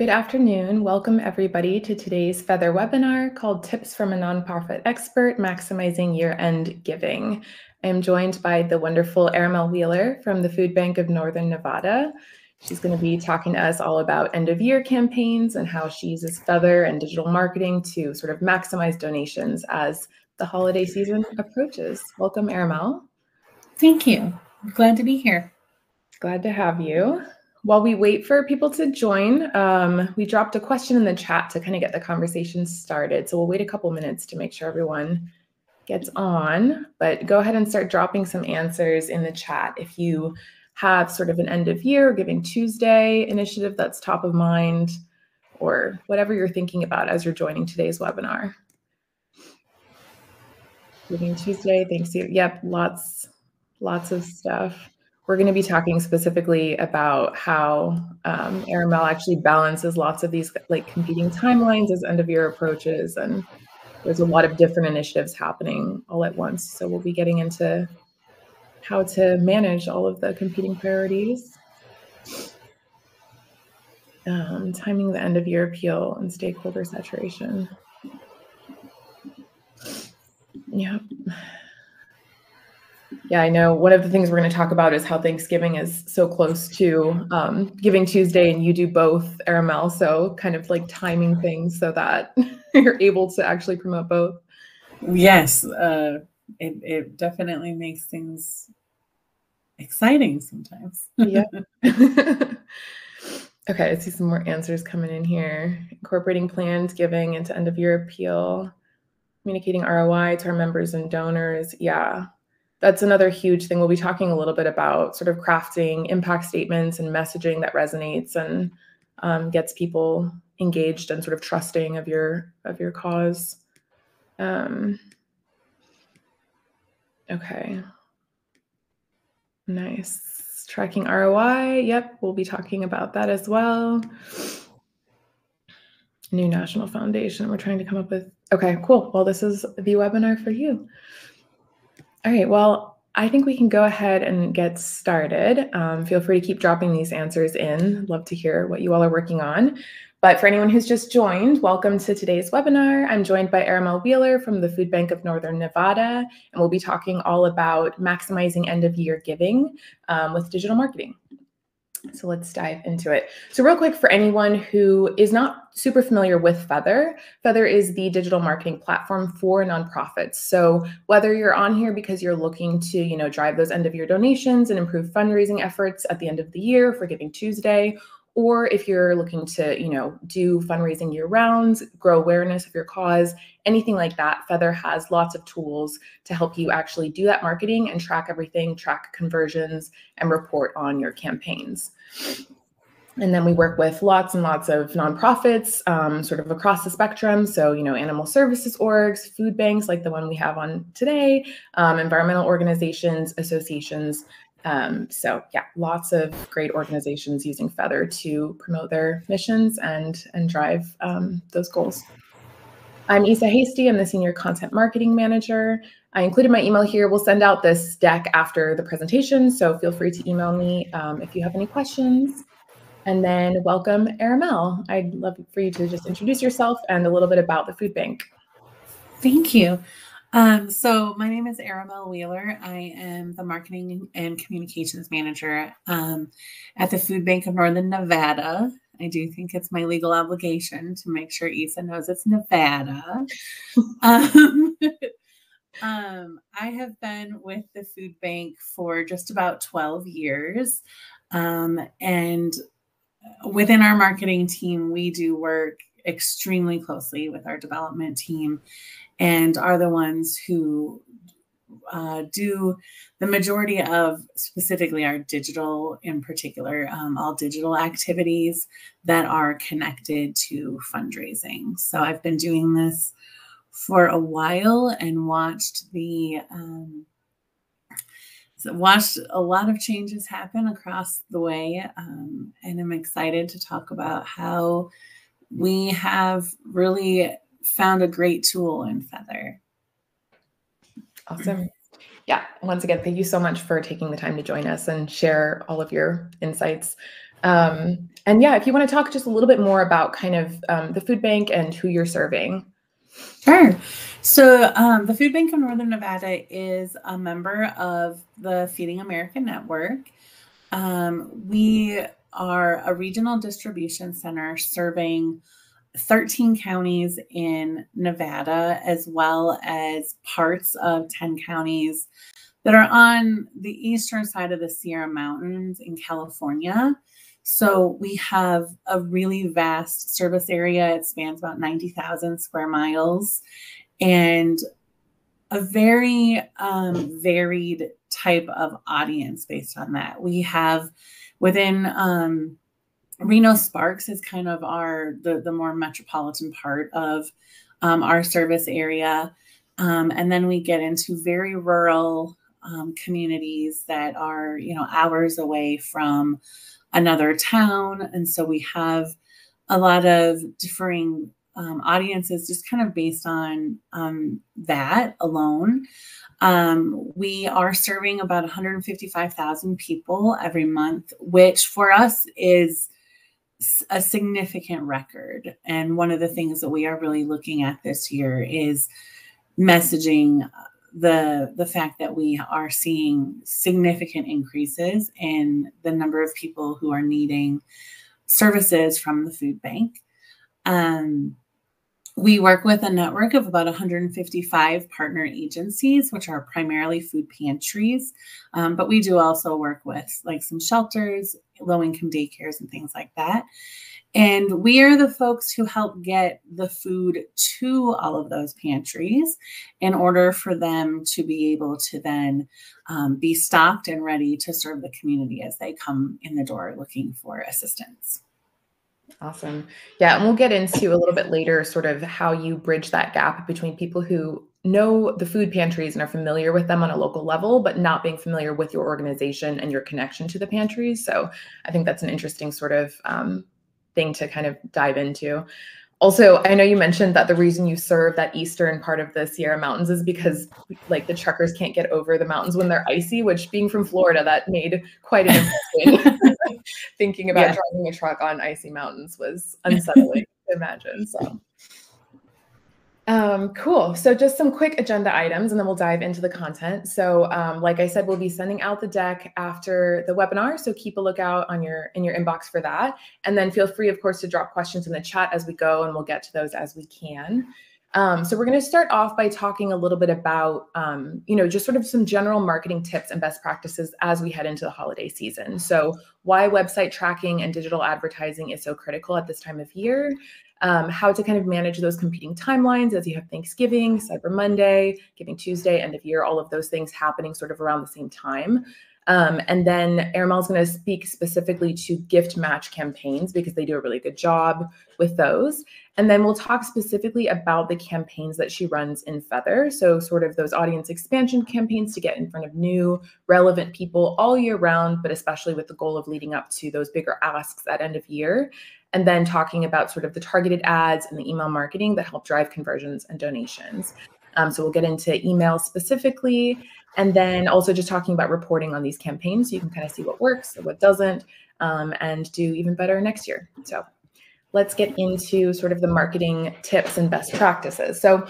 Good afternoon. Welcome everybody to today's Feathr webinar called Tips from a Nonprofit Expert Maximizing Year-End Giving. I am joined by the wonderful Aramelle Wheeler from the Food Bank of Northern Nevada. She's going to be talking to us all about end of year campaigns and how she uses Feathr and digital marketing to sort of maximize donations as the holiday season approaches. Welcome, Aramelle. Thank you. Glad to be here. Glad to have you. While we wait for people to join, um, we dropped a question in the chat to kind of get the conversation started. So we'll wait a couple minutes to make sure everyone gets on. But go ahead and start dropping some answers in the chat if you have sort of an end of year Giving Tuesday initiative that's top of mind, or whatever you're thinking about as you're joining today's webinar. Giving Tuesday, thanks you. Yep, lots, lots of stuff we're going to be talking specifically about how um, Aramelle actually balances lots of these like competing timelines as end of year approaches, and there's a lot of different initiatives happening all at once. So we'll be getting into how to manage all of the competing priorities, um, timing the end of year appeal, and stakeholder saturation. Yep yeah, I know. One of the things we're going to talk about is how Thanksgiving is so close to um, Giving Tuesday, and you do both, Aramelle. So, kind of like timing things so that you're able to actually promote both. Yes, uh, it, it definitely makes things exciting sometimes. yeah. okay, I see some more answers coming in here. Incorporating planned giving into end of year appeal, communicating ROI to our members and donors. Yeah, that's another huge thing. We'll be talking a little bit about sort of crafting impact statements and messaging that resonates and um, gets people engaged and sort of trusting of your of your cause. Um, okay. Nice. Tracking ROI. Yep, we'll be talking about that as well. New National Foundation. We're trying to come up with. Okay, cool. Well, this is the webinar for you. All right. Well, I think we can go ahead and get started. Um, feel free to keep dropping these answers in. Love to hear what you all are working on. But for anyone who's just joined, welcome to today's webinar. I'm joined by Aramelle Wheeler from the Food Bank of Northern Nevada, and we'll be talking all about maximizing end of year giving um, with digital marketing. So let's dive into it. So, real quick, for anyone who is not super familiar with Feathr, Feathr is the digital marketing platform for nonprofits. So, whether you're on here because you're looking to, you know, drive those end of year donations and improve fundraising efforts at the end of the year for Giving Tuesday, or if you're looking to, you know, do fundraising year round, grow awareness of your cause, anything like that, Feathr has lots of tools to help you actually do that marketing and track everything, track conversions, and report on your campaigns. And then we work with lots and lots of nonprofits, um, sort of across the spectrum. So, you know, animal services orgs, food banks like the one we have on today, um, environmental organizations, associations, um, so yeah, lots of great organizations using Feathr to promote their missions and and drive um, those goals. I'm Isa Hasty. I'm the Senior Content Marketing Manager. I included my email here. We'll send out this deck after the presentation, so feel free to email me um, if you have any questions. And then welcome Aramelle. I'd love for you to just introduce yourself and a little bit about the food bank. Thank you. Um, so my name is Aramelle Wheeler. I am the marketing and communications manager um, at the Food Bank of Northern Nevada. I do think it's my legal obligation to make sure Isa knows it's Nevada. um, um, I have been with the food bank for just about 12 years. Um, and within our marketing team, we do work extremely closely with our development team and are the ones who uh, do the majority of specifically our digital in particular um, all digital activities that are connected to fundraising. So i've been doing this for a while and watched the um, so watched a lot of changes happen across the way um, and i'm excited to talk about how we have really found a great tool in Feathr. Awesome. Yeah. Once again, thank you so much for taking the time to join us and share all of your insights. Um, and yeah, if you want to talk just a little bit more about kind of um, the food bank and who you're serving. Sure. So, um, the Food Bank of Northern Nevada is a member of the Feeding America Network. Um, we are a regional distribution center serving 13 counties in Nevada, as well as parts of 10 counties that are on the eastern side of the Sierra Mountains in California. So we have a really vast service area. It spans about 90,000 square miles and a very um, varied type of audience based on that. We have within um, Reno Sparks is kind of our the, the more metropolitan part of um, our service area. Um, and then we get into very rural um, communities that are, you know, hours away from another town. And so we have a lot of differing um, audiences just kind of based on um, that alone. Um, we are serving about 155,000 people every month, which for us is a significant record. And one of the things that we are really looking at this year is messaging the the fact that we are seeing significant increases in the number of people who are needing services from the food bank. Um, we work with a network of about 155 partner agencies, which are primarily food pantries, um, but we do also work with like some shelters, low income daycares, and things like that. And we are the folks who help get the food to all of those pantries in order for them to be able to then um, be stocked and ready to serve the community as they come in the door looking for assistance. Awesome. Yeah. And we'll get into a little bit later sort of how you bridge that gap between people who know the food pantries and are familiar with them on a local level, but not being familiar with your organization and your connection to the pantries. So I think that's an interesting sort of um, thing to kind of dive into. Also, I know you mentioned that the reason you serve that eastern part of the Sierra Mountains is because like the truckers can't get over the mountains when they're icy, which being from Florida, that made quite an impression. Thinking about yeah. driving a truck on icy mountains was unsettling to imagine. So um, cool. So just some quick agenda items and then we'll dive into the content. So um, like I said, we'll be sending out the deck after the webinar. So keep a lookout on your in your inbox for that. And then feel free, of course, to drop questions in the chat as we go and we'll get to those as we can. Um, so we're going to start off by talking a little bit about, um, you know, just sort of some general marketing tips and best practices as we head into the holiday season. So why website tracking and digital advertising is so critical at this time of year, um, how to kind of manage those competing timelines as you have Thanksgiving, Cyber Monday, Giving Tuesday, end of year, all of those things happening sort of around the same time. Um, and then Aramelle is going to speak specifically to gift match campaigns because they do a really good job with those. And then we'll talk specifically about the campaigns that she runs in Feathr. So, sort of those audience expansion campaigns to get in front of new, relevant people all year round, but especially with the goal of leading up to those bigger asks at end of year and then talking about sort of the targeted ads and the email marketing that help drive conversions and donations. Um, so we'll get into email specifically, and then also just talking about reporting on these campaigns so you can kind of see what works and what doesn't, um, and do even better next year. So let's get into sort of the marketing tips and best practices. So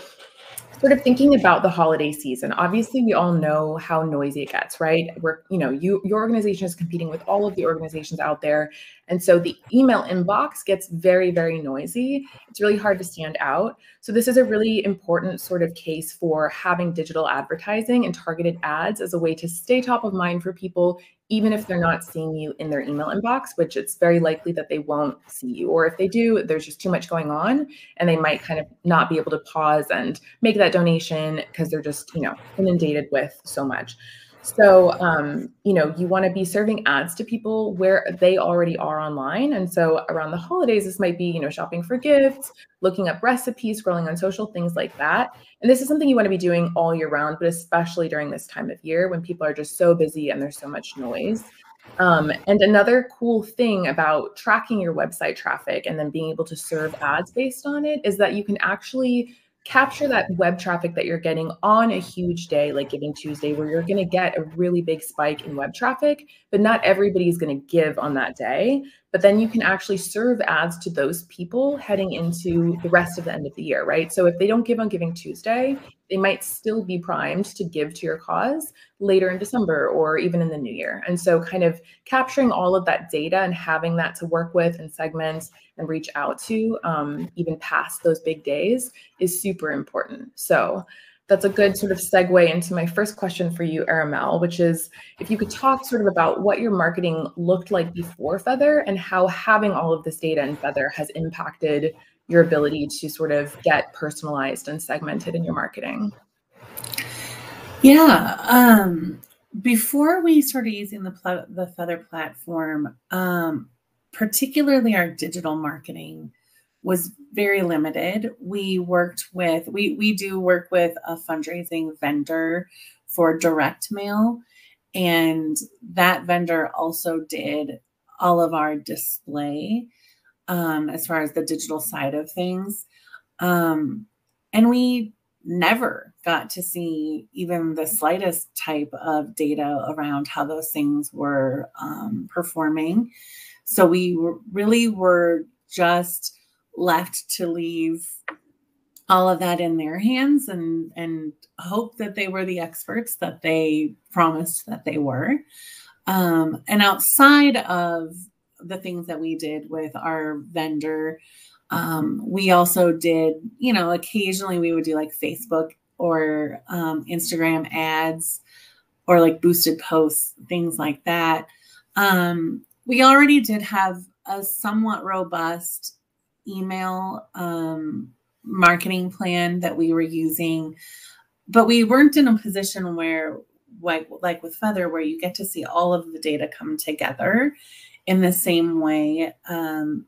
sort of thinking about the holiday season obviously we all know how noisy it gets right? We're you know you your organization is competing with all of the organizations out there and so the email inbox gets very very noisy. It's really hard to stand out. So this is a really important sort of case for having digital advertising and targeted ads as a way to stay top of mind for people even if they're not seeing you in their email inbox, which it's very likely that they won't see you. Or if they do, there's just too much going on and they might kind of not be able to pause and make that donation because they're just, you know, inundated with so much. So, um, you know, you want to be serving ads to people where they already are online. And so around the holidays, this might be, you know, shopping for gifts, looking up recipes, scrolling on social, things like that. And this is something you want to be doing all year round, but especially during this time of year when people are just so busy and there's so much noise. Um, and another cool thing about tracking your website traffic and then being able to serve ads based on it is that you can actually capture that web traffic that you're getting on a huge day like giving tuesday where you're going to get a really big spike in web traffic but not everybody is going to give on that day but then you can actually serve ads to those people heading into the rest of the end of the year, right? So if they don't give on Giving Tuesday, they might still be primed to give to your cause later in December or even in the new year. And so, kind of capturing all of that data and having that to work with and segment and reach out to, um, even past those big days, is super important. So, that's a good sort of segue into my first question for you, Aramelle, which is if you could talk sort of about what your marketing looked like before Feathr and how having all of this data in Feathr has impacted your ability to sort of get personalized and segmented in your marketing. Yeah. Um, before we started using the, pl- the Feathr platform, um, particularly our digital marketing, was very limited. We worked with we we do work with a fundraising vendor for direct mail and that vendor also did all of our display um, as far as the digital side of things. Um, and we never got to see even the slightest type of data around how those things were um, performing. So we really were just left to leave all of that in their hands and and hope that they were the experts that they promised that they were um, and outside of the things that we did with our vendor. Um, we also did you know occasionally we would do like facebook or um, instagram ads or like boosted posts things like that. Um, we already did have a somewhat robust email um, marketing plan that we were using, but we weren't in a position where, like, like with Feathr, where you get to see all of the data come together in the same way. Um,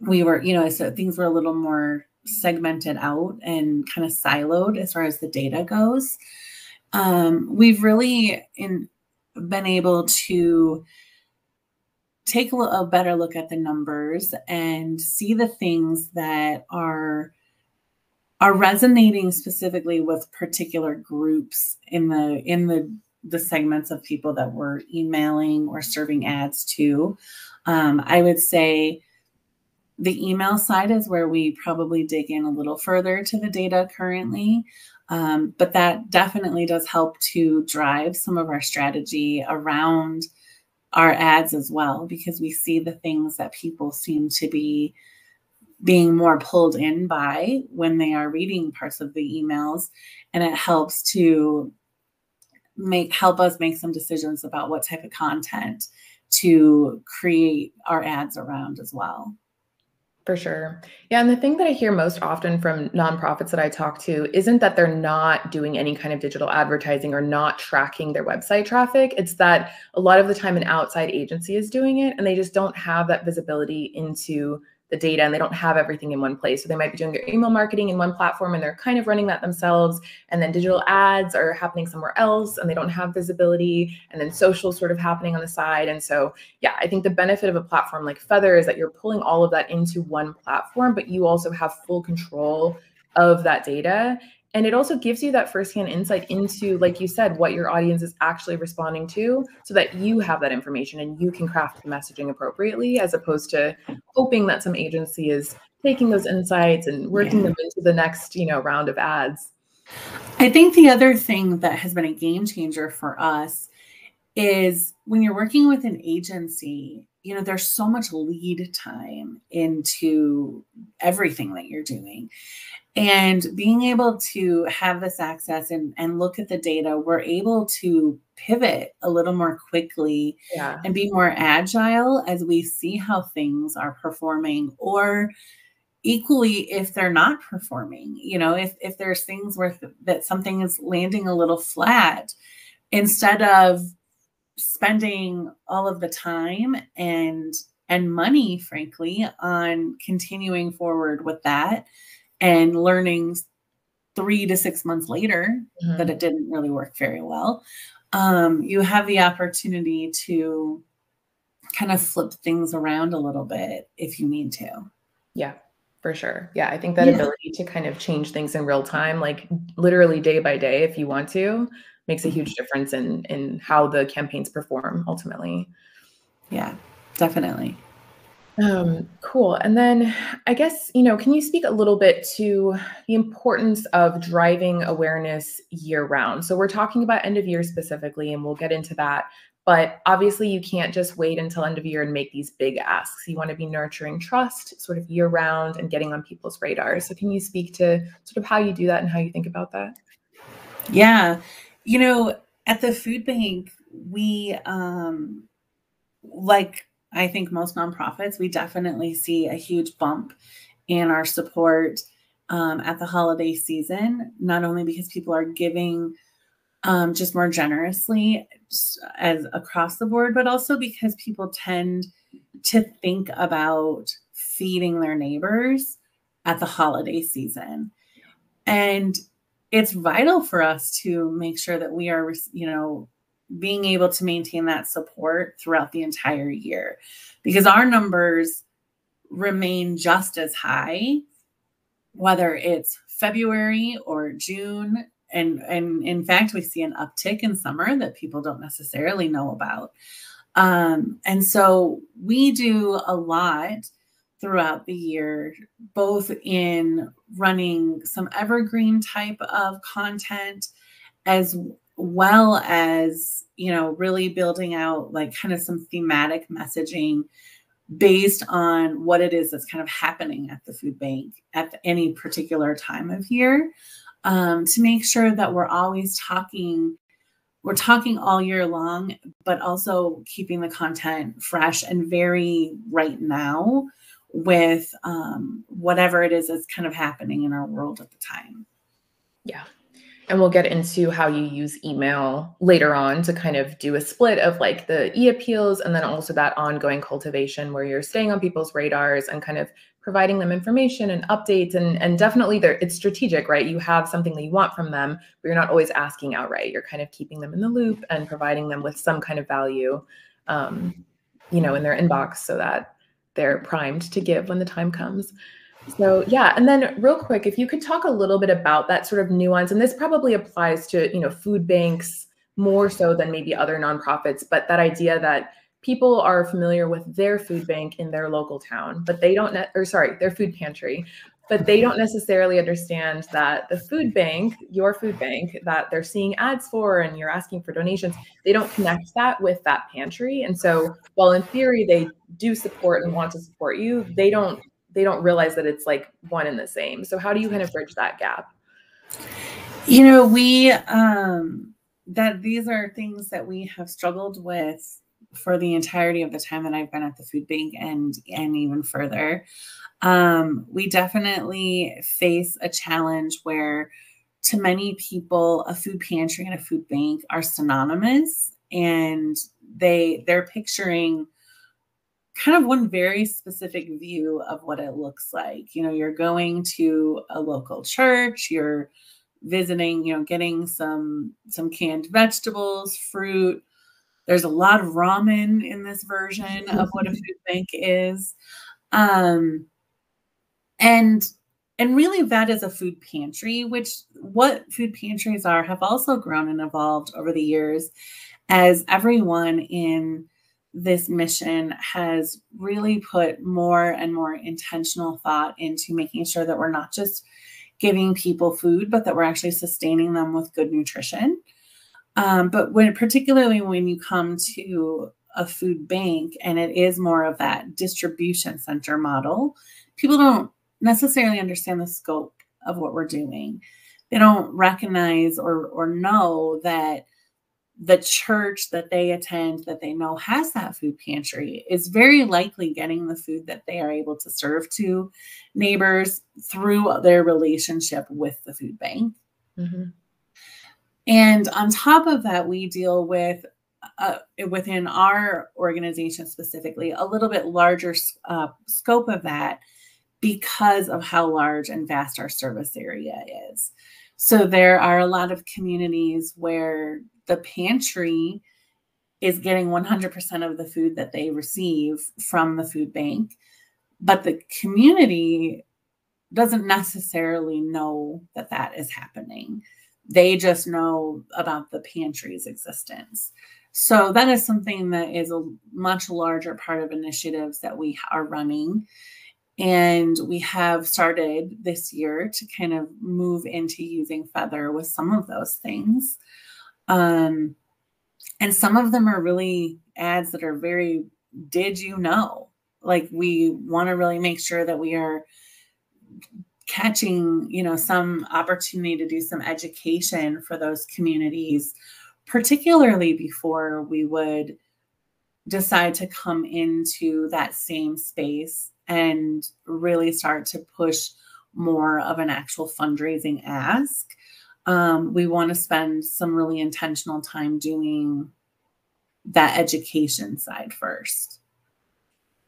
we were, you know, so things were a little more segmented out and kind of siloed as far as the data goes. Um, we've really in, been able to take a, a better look at the numbers and see the things that are are resonating specifically with particular groups in the in the the segments of people that we're emailing or serving ads to. Um, I would say the email side is where we probably dig in a little further to the data currently. Um, but that definitely does help to drive some of our strategy around our ads as well because we see the things that people seem to be being more pulled in by when they are reading parts of the emails and it helps to make help us make some decisions about what type of content to create our ads around as well for sure. Yeah. And the thing that I hear most often from nonprofits that I talk to isn't that they're not doing any kind of digital advertising or not tracking their website traffic. It's that a lot of the time an outside agency is doing it and they just don't have that visibility into the data and they don't have everything in one place. So they might be doing their email marketing in one platform and they're kind of running that themselves. And then digital ads are happening somewhere else and they don't have visibility. And then social sort of happening on the side. And so, yeah, I think the benefit of a platform like Feathr is that you're pulling all of that into one platform, but you also have full control of that data and it also gives you that firsthand insight into like you said what your audience is actually responding to so that you have that information and you can craft the messaging appropriately as opposed to hoping that some agency is taking those insights and working yeah. them into the next you know round of ads i think the other thing that has been a game changer for us is when you're working with an agency you know there's so much lead time into everything that you're doing and being able to have this access and, and look at the data we're able to pivot a little more quickly yeah. and be more agile as we see how things are performing or equally if they're not performing you know if if there's things where th- that something is landing a little flat instead of spending all of the time and and money frankly on continuing forward with that and learning three to six months later mm-hmm. that it didn't really work very well um, you have the opportunity to kind of flip things around a little bit if you need to yeah for sure yeah i think that yeah. ability to kind of change things in real time like literally day by day if you want to makes a huge mm-hmm. difference in in how the campaigns perform ultimately yeah definitely Um, cool. And then I guess, you know, can you speak a little bit to the importance of driving awareness year round? So we're talking about end of year specifically, and we'll get into that. But obviously, you can't just wait until end of year and make these big asks. You want to be nurturing trust sort of year round and getting on people's radars. So, can you speak to sort of how you do that and how you think about that? Yeah. You know, at the food bank, we, um, like I think most nonprofits, we definitely see a huge bump in our support um, at the holiday season, not only because people are giving um, just more generously as across the board, but also because people tend to think about feeding their neighbors at the holiday season. And it's vital for us to make sure that we are, you know, being able to maintain that support throughout the entire year. Because our numbers remain just as high whether it's February or June. And and in fact we see an uptick in summer that people don't necessarily know about. Um, and so we do a lot throughout the year both in running some evergreen type of content as well as you know really building out like kind of some thematic messaging based on what it is that's kind of happening at the food bank at any particular time of year um, to make sure that we're always talking we're talking all year long but also keeping the content fresh and very right now with um, whatever it is that's kind of happening in our world at the time. Yeah. And we'll get into how you use email later on to kind of do a split of like the e appeals and then also that ongoing cultivation where you're staying on people's radars and kind of providing them information and updates. And and definitely it's strategic right? You have something that you want from them but you're not always asking outright. You're kind of keeping them in the loop and providing them with some kind of value um, you know in their inbox so that they're primed to give when the time comes. So yeah, and then real quick, if you could talk a little bit about that sort of nuance, and this probably applies to you know food banks more so than maybe other nonprofits, but that idea that people are familiar with their food bank in their local town, but they don't, ne- or sorry, their food pantry, but they don't necessarily understand that the food bank, your food bank, that they're seeing ads for and you're asking for donations, they don't connect that with that pantry. And so, while in theory they do support and want to support you, they don't they don't realize that it's like one and the same. So how do you kind of bridge that gap? You know, we um that these are things that we have struggled with for the entirety of the time that I've been at the food bank and and even further. Um, we definitely face a challenge where to many people a food pantry and a food bank are synonymous and they they're picturing kind of one very specific view of what it looks like. You know, you're going to a local church, you're visiting, you know, getting some some canned vegetables, fruit. There's a lot of ramen in this version of what a food bank is. Um and and really that is a food pantry which what food pantries are have also grown and evolved over the years as everyone in this mission has really put more and more intentional thought into making sure that we're not just giving people food, but that we're actually sustaining them with good nutrition. Um, but when, particularly when you come to a food bank and it is more of that distribution center model, people don't necessarily understand the scope of what we're doing. They don't recognize or or know that the church that they attend that they know has that food pantry is very likely getting the food that they are able to serve to neighbors through their relationship with the food bank. Mm-hmm. And on top of that, we deal with uh, within our organization specifically a little bit larger uh, scope of that because of how large and vast our service area is. So there are a lot of communities where the pantry is getting 100% of the food that they receive from the food bank, but the community doesn't necessarily know that that is happening. They just know about the pantry's existence. So that is something that is a much larger part of initiatives that we are running. And we have started this year to kind of move into using Feathr with some of those things. Um, and some of them are really ads that are very, did you know? Like we want to really make sure that we are catching, you know, some opportunity to do some education for those communities, particularly before we would decide to come into that same space and really start to push more of an actual fundraising ask. Um, we want to spend some really intentional time doing that education side first.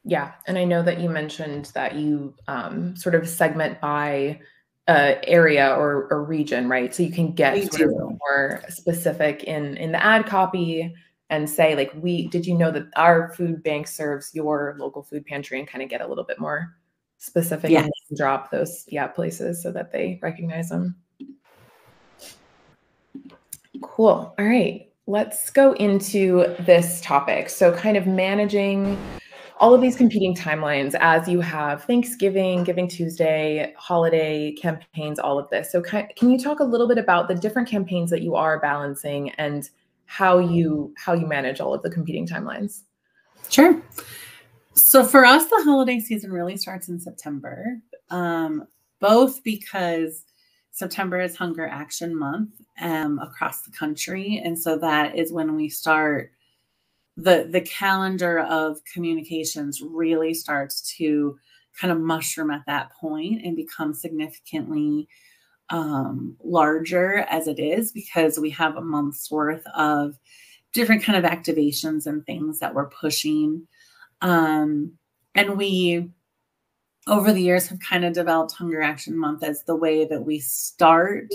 Yeah. And I know that you mentioned that you um, sort of segment by uh, area or, or region, right? So you can get more specific in in the ad copy and say like we did you know that our food bank serves your local food pantry? and kind of get a little bit more specific yes. and drop those yeah places so that they recognize them cool. All right. Let's go into this topic. So kind of managing all of these competing timelines as you have Thanksgiving, Giving Tuesday, holiday campaigns, all of this. So, can, can you talk a little bit about the different campaigns that you are balancing and how you how you manage all of the competing timelines. Sure. So for us, the holiday season really starts in September, um, both because September is Hunger Action Month um, across the country, and so that is when we start the the calendar of communications really starts to kind of mushroom at that point and become significantly um, larger as it is because we have a month's worth of different kind of activations and things that we're pushing. Um, and we, over the years, have kind of developed Hunger Action Month as the way that we start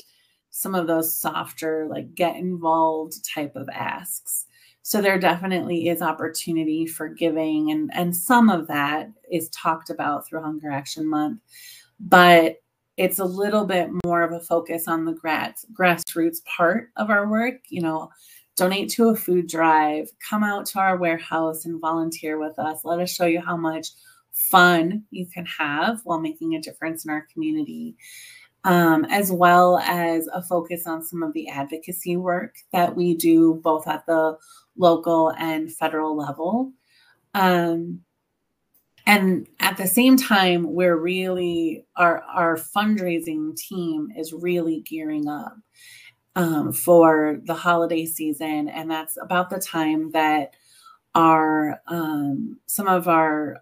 some of those softer, like get involved type of asks. So there definitely is opportunity for giving, and and some of that is talked about through Hunger Action Month. But it's a little bit more of a focus on the grass, grassroots part of our work. You know, donate to a food drive, come out to our warehouse and volunteer with us. Let us show you how much fun you can have while making a difference in our community. Um, as well as a focus on some of the advocacy work that we do both at the local and federal level. Um, and at the same time we're really our our fundraising team is really gearing up um, for the holiday season and that's about the time that our um, some of our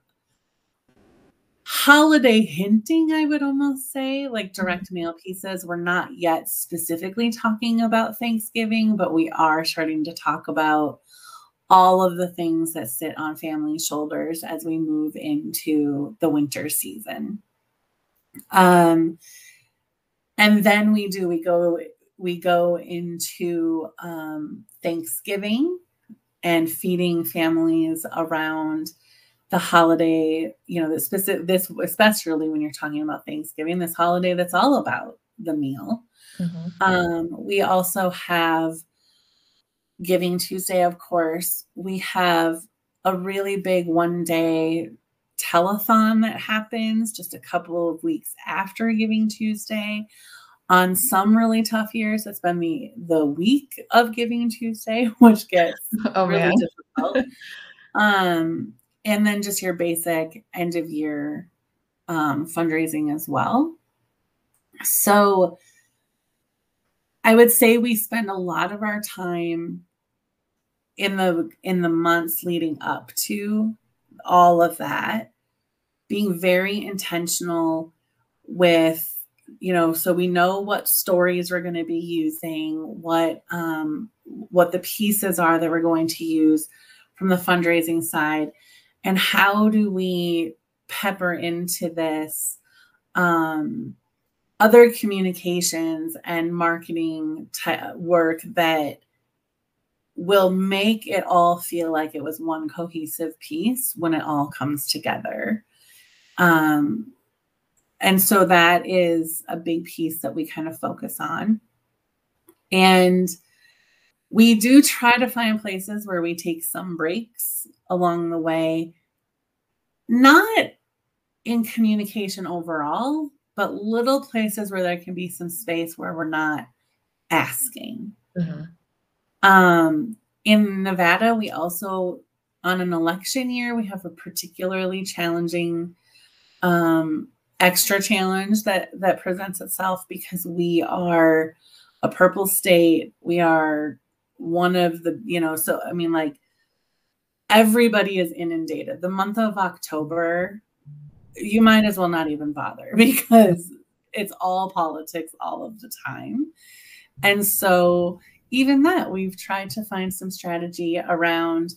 holiday hinting i would almost say like mm-hmm. direct mail pieces we're not yet specifically talking about thanksgiving but we are starting to talk about all of the things that sit on families' shoulders as we move into the winter season. Um, and then we do we go we go into um, Thanksgiving and feeding families around the holiday. You know, the specific this especially when you're talking about Thanksgiving, this holiday that's all about the meal. Mm-hmm. Um, we also have Giving Tuesday, of course, we have a really big one day telethon that happens just a couple of weeks after Giving Tuesday. On some really tough years, it's been the the week of Giving Tuesday, which gets oh, really man. difficult. um, and then just your basic end of year um, fundraising as well. So I would say we spend a lot of our time in the in the months leading up to all of that being very intentional with you know so we know what stories we're going to be using what um what the pieces are that we're going to use from the fundraising side and how do we pepper into this um other communications and marketing work that will make it all feel like it was one cohesive piece when it all comes together. Um, and so that is a big piece that we kind of focus on. And we do try to find places where we take some breaks along the way, not in communication overall, but little places where there can be some space where we're not asking. Mm-hmm. Um, in Nevada, we also, on an election year, we have a particularly challenging um, extra challenge that that presents itself because we are a purple state. We are one of the, you know, so I mean, like everybody is inundated. The month of October, you might as well not even bother because it's all politics all of the time. And so, even that, we've tried to find some strategy around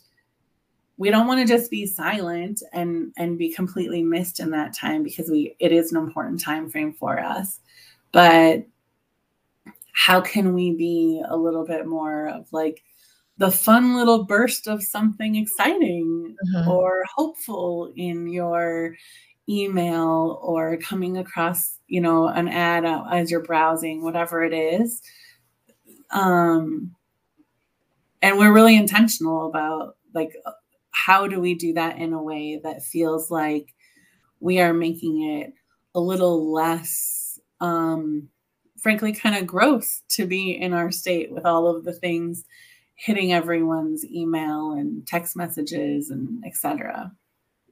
we don't want to just be silent and and be completely missed in that time because we it is an important time frame for us but how can we be a little bit more of like the fun little burst of something exciting mm-hmm. or hopeful in your email or coming across you know an ad as you're browsing whatever it is um and we're really intentional about like how do we do that in a way that feels like we are making it a little less um frankly kind of gross to be in our state with all of the things hitting everyone's email and text messages and etc.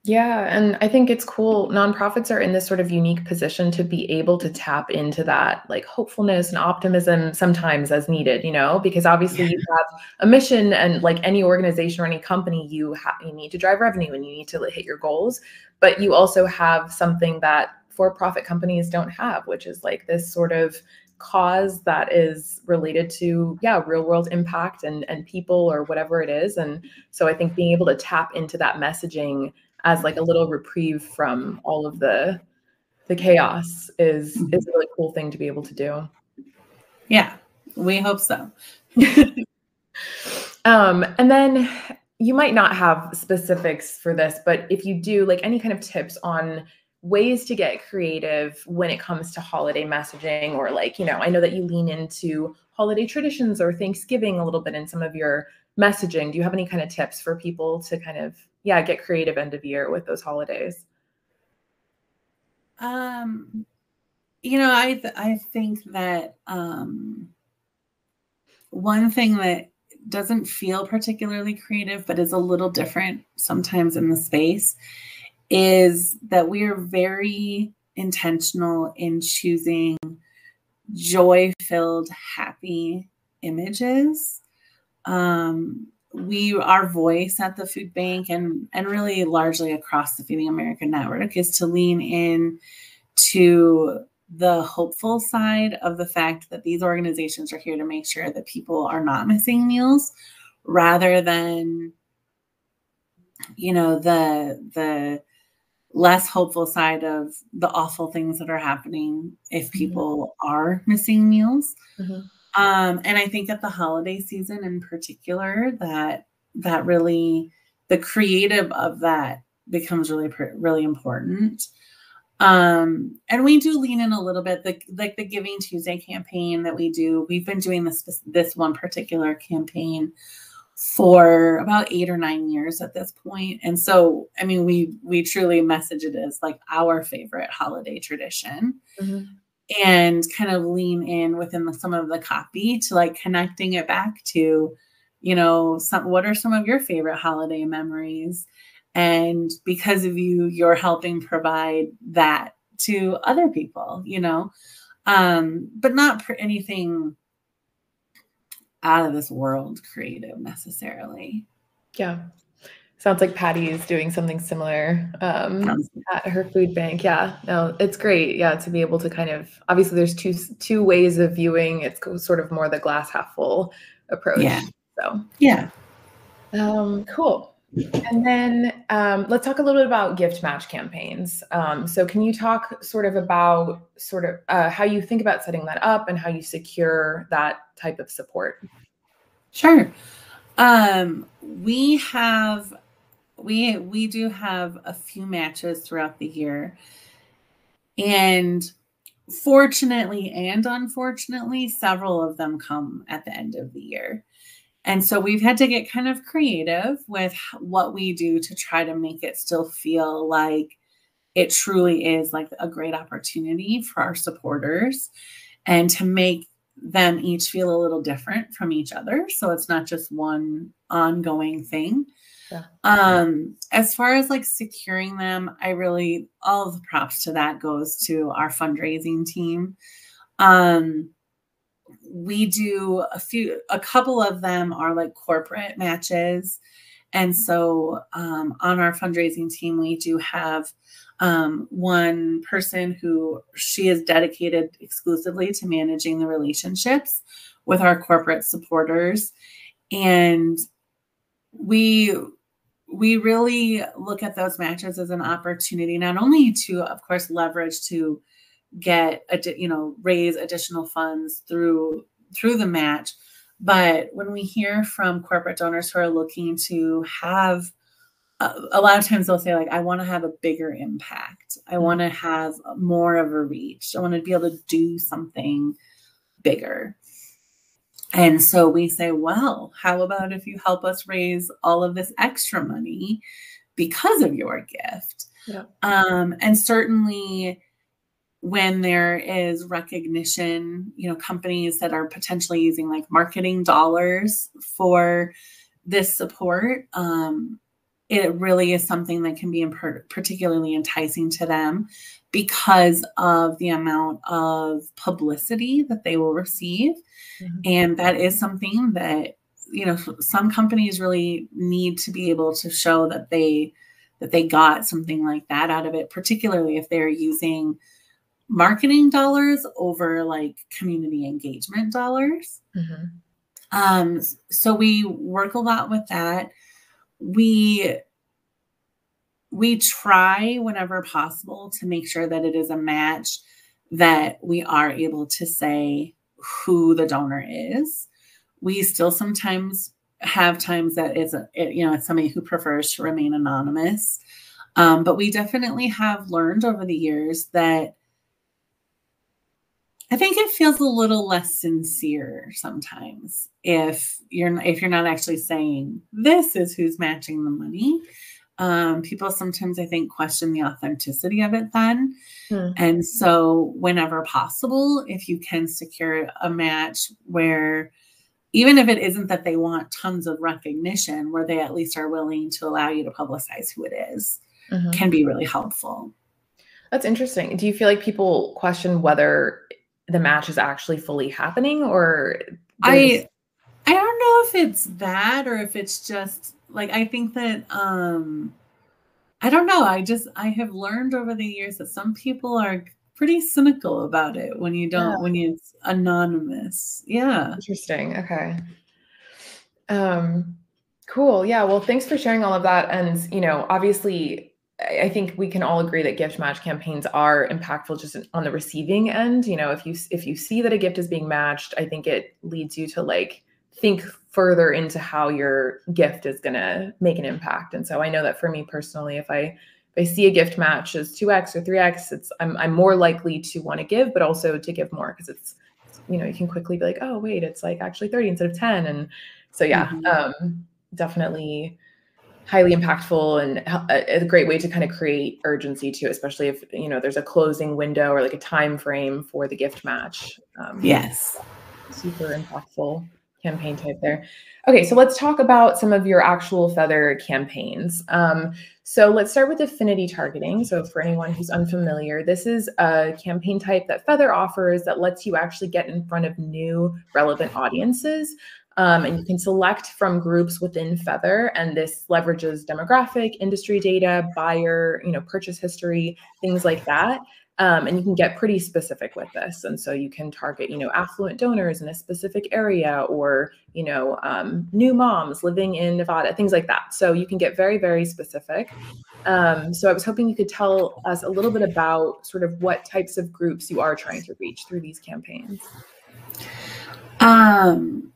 Yeah, and I think it's cool. Nonprofits are in this sort of unique position to be able to tap into that like hopefulness and optimism sometimes as needed, you know, because obviously yeah. you have a mission and like any organization or any company, you have you need to drive revenue and you need to hit your goals, but you also have something that for-profit companies don't have, which is like this sort of cause that is related to yeah real world impact and and people or whatever it is and so i think being able to tap into that messaging as like a little reprieve from all of the the chaos is mm-hmm. is a really cool thing to be able to do. Yeah, we hope so. um, and then you might not have specifics for this, but if you do, like any kind of tips on ways to get creative when it comes to holiday messaging, or like, you know, I know that you lean into holiday traditions or Thanksgiving a little bit in some of your messaging. Do you have any kind of tips for people to kind of yeah get creative end of year with those holidays. Um you know i th- i think that um one thing that doesn't feel particularly creative but is a little different sometimes in the space is that we are very intentional in choosing joy filled happy images. Um we our voice at the food bank and and really largely across the feeding america network is to lean in to the hopeful side of the fact that these organizations are here to make sure that people are not missing meals rather than you know the the less hopeful side of the awful things that are happening if mm-hmm. people mm-hmm. are missing meals mm-hmm. Um, and I think at the holiday season in particular, that that really the creative of that becomes really really important. Um, and we do lean in a little bit, the, like the Giving Tuesday campaign that we do. We've been doing this this one particular campaign for about eight or nine years at this point and so i mean we we truly message it as like our favorite holiday tradition mm-hmm and kind of lean in within the, some of the copy to like connecting it back to you know some what are some of your favorite holiday memories? And because of you you're helping provide that to other people you know? Um but not for anything out of this world creative necessarily. Yeah Sounds like Patty is doing something similar um, at her food bank. Yeah, no, it's great. Yeah, to be able to kind of obviously there's two two ways of viewing. It's sort of more the glass half full approach. Yeah. So yeah, um, cool. And then um, let's talk a little bit about gift match campaigns. Um, so can you talk sort of about sort of uh, how you think about setting that up and how you secure that type of support? Sure. Um, we have we we do have a few matches throughout the year and fortunately and unfortunately several of them come at the end of the year and so we've had to get kind of creative with what we do to try to make it still feel like it truly is like a great opportunity for our supporters and to make them each feel a little different from each other. So it's not just one ongoing thing. Yeah. Um, as far as like securing them, I really all the props to that goes to our fundraising team. Um, we do a few, a couple of them are like corporate matches. And so um, on our fundraising team, we do have um, one person who she is dedicated exclusively to managing the relationships with our corporate supporters. And we we really look at those matches as an opportunity not only to of course leverage to get you know raise additional funds through through the match but when we hear from corporate donors who are looking to have uh, a lot of times they'll say like i want to have a bigger impact. I want to have more of a reach. I want to be able to do something bigger and so we say well how about if you help us raise all of this extra money because of your gift yeah. um, and certainly when there is recognition you know companies that are potentially using like marketing dollars for this support um, it really is something that can be particularly enticing to them because of the amount of publicity that they will receive. Mm-hmm. And that is something that, you know, some companies really need to be able to show that they that they got something like that out of it, particularly if they're using marketing dollars over like community engagement dollars. Mm-hmm. Um, so we work a lot with that we we try whenever possible to make sure that it is a match that we are able to say who the donor is. We still sometimes have times that it's a, it, you know it's somebody who prefers to remain anonymous, um, but we definitely have learned over the years that I think it feels a little less sincere sometimes if you're if you're not actually saying this is who's matching the money. Um, people sometimes I think question the authenticity of it then. Hmm. And so whenever possible, if you can secure a match where even if it isn't that they want tons of recognition, where they at least are willing to allow you to publicize who it is, mm-hmm. can be really helpful. That's interesting. Do you feel like people question whether the match is actually fully happening or I I don't know if it's that or if it's just like I think that um I don't know. I just I have learned over the years that some people are pretty cynical about it when you don't yeah. when it's anonymous. Yeah. Interesting. Okay. Um cool. Yeah, well thanks for sharing all of that and you know, obviously I think we can all agree that gift match campaigns are impactful just on the receiving end. You know, if you if you see that a gift is being matched, I think it leads you to like think further into how your gift is going to make an impact. And so I know that for me personally, if I if I see a gift match as 2x or 3x, it's I'm I'm more likely to want to give, but also to give more because it's you know, you can quickly be like, "Oh, wait, it's like actually 30 instead of 10." And so yeah, mm-hmm. um definitely highly impactful and a, great way to kind of create urgency too, especially if you know there's a closing window or like a time frame for the gift match. Um, yes, super impactful campaign type there. Okay, so let's talk about some of your actual Feathr campaigns. Um, so let's start with affinity targeting. So for anyone who's unfamiliar, this is a campaign type that Feathr offers that lets you actually get in front of new relevant audiences. Um, and you can select from groups within Feathr, and this leverages demographic, industry data, buyer, you know, purchase history, things like that. Um, and you can get pretty specific with this. And so you can target, you know, affluent donors in a specific area or, you know, um, new moms living in Nevada, things like that. So you can get very, very specific. Um, so I was hoping you could tell us a little bit about sort of what types of groups you are trying to reach through these campaigns. Um,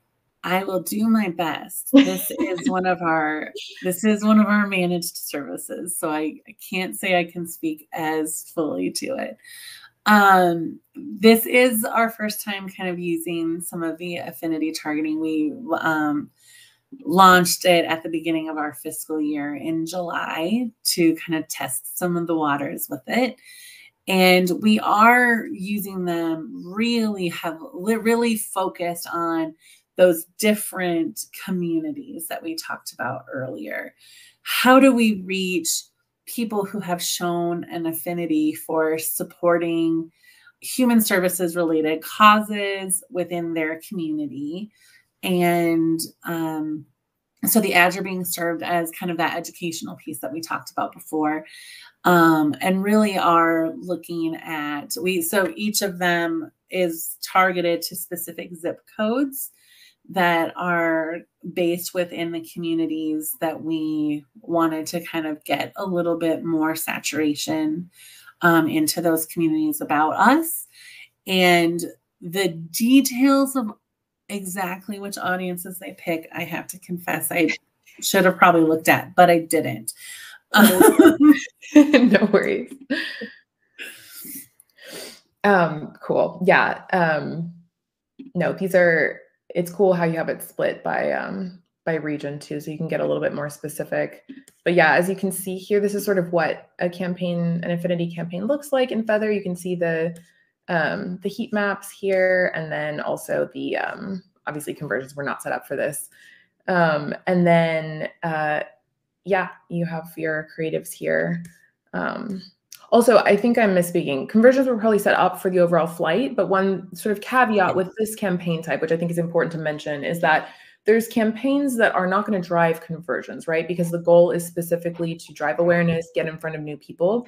I will do my best. This is one of our this is one of our managed services, so I, I can't say I can speak as fully to it. Um, this is our first time kind of using some of the affinity targeting. We um, launched it at the beginning of our fiscal year in July to kind of test some of the waters with it. And we are using them really have really focused on those different communities that we talked about earlier. How do we reach people who have shown an affinity for supporting human services related causes within their community. And um, so the ads are being served as kind of that educational piece that we talked about before. Um, and really are looking at we so each of them is targeted to specific zip codes that are based within the communities that we wanted to kind of get a little bit more saturation um, into those communities about us. And the details of exactly which audiences they pick, I have to confess, I should have probably looked at, but I didn't. no worries. Um, cool. Yeah. Um, no, these are it's cool how you have it split by um, by region too, so you can get a little bit more specific. But yeah, as you can see here, this is sort of what a campaign, an affinity campaign looks like in Feathr. You can see the um, the heat maps here, and then also the um, obviously conversions were not set up for this. Um, and then uh, yeah, you have your creatives here. Um, also, I think I'm misspeaking. Conversions were probably set up for the overall flight, but one sort of caveat with this campaign type, which I think is important to mention, is that there's campaigns that are not going to drive conversions, right? Because the goal is specifically to drive awareness, get in front of new people.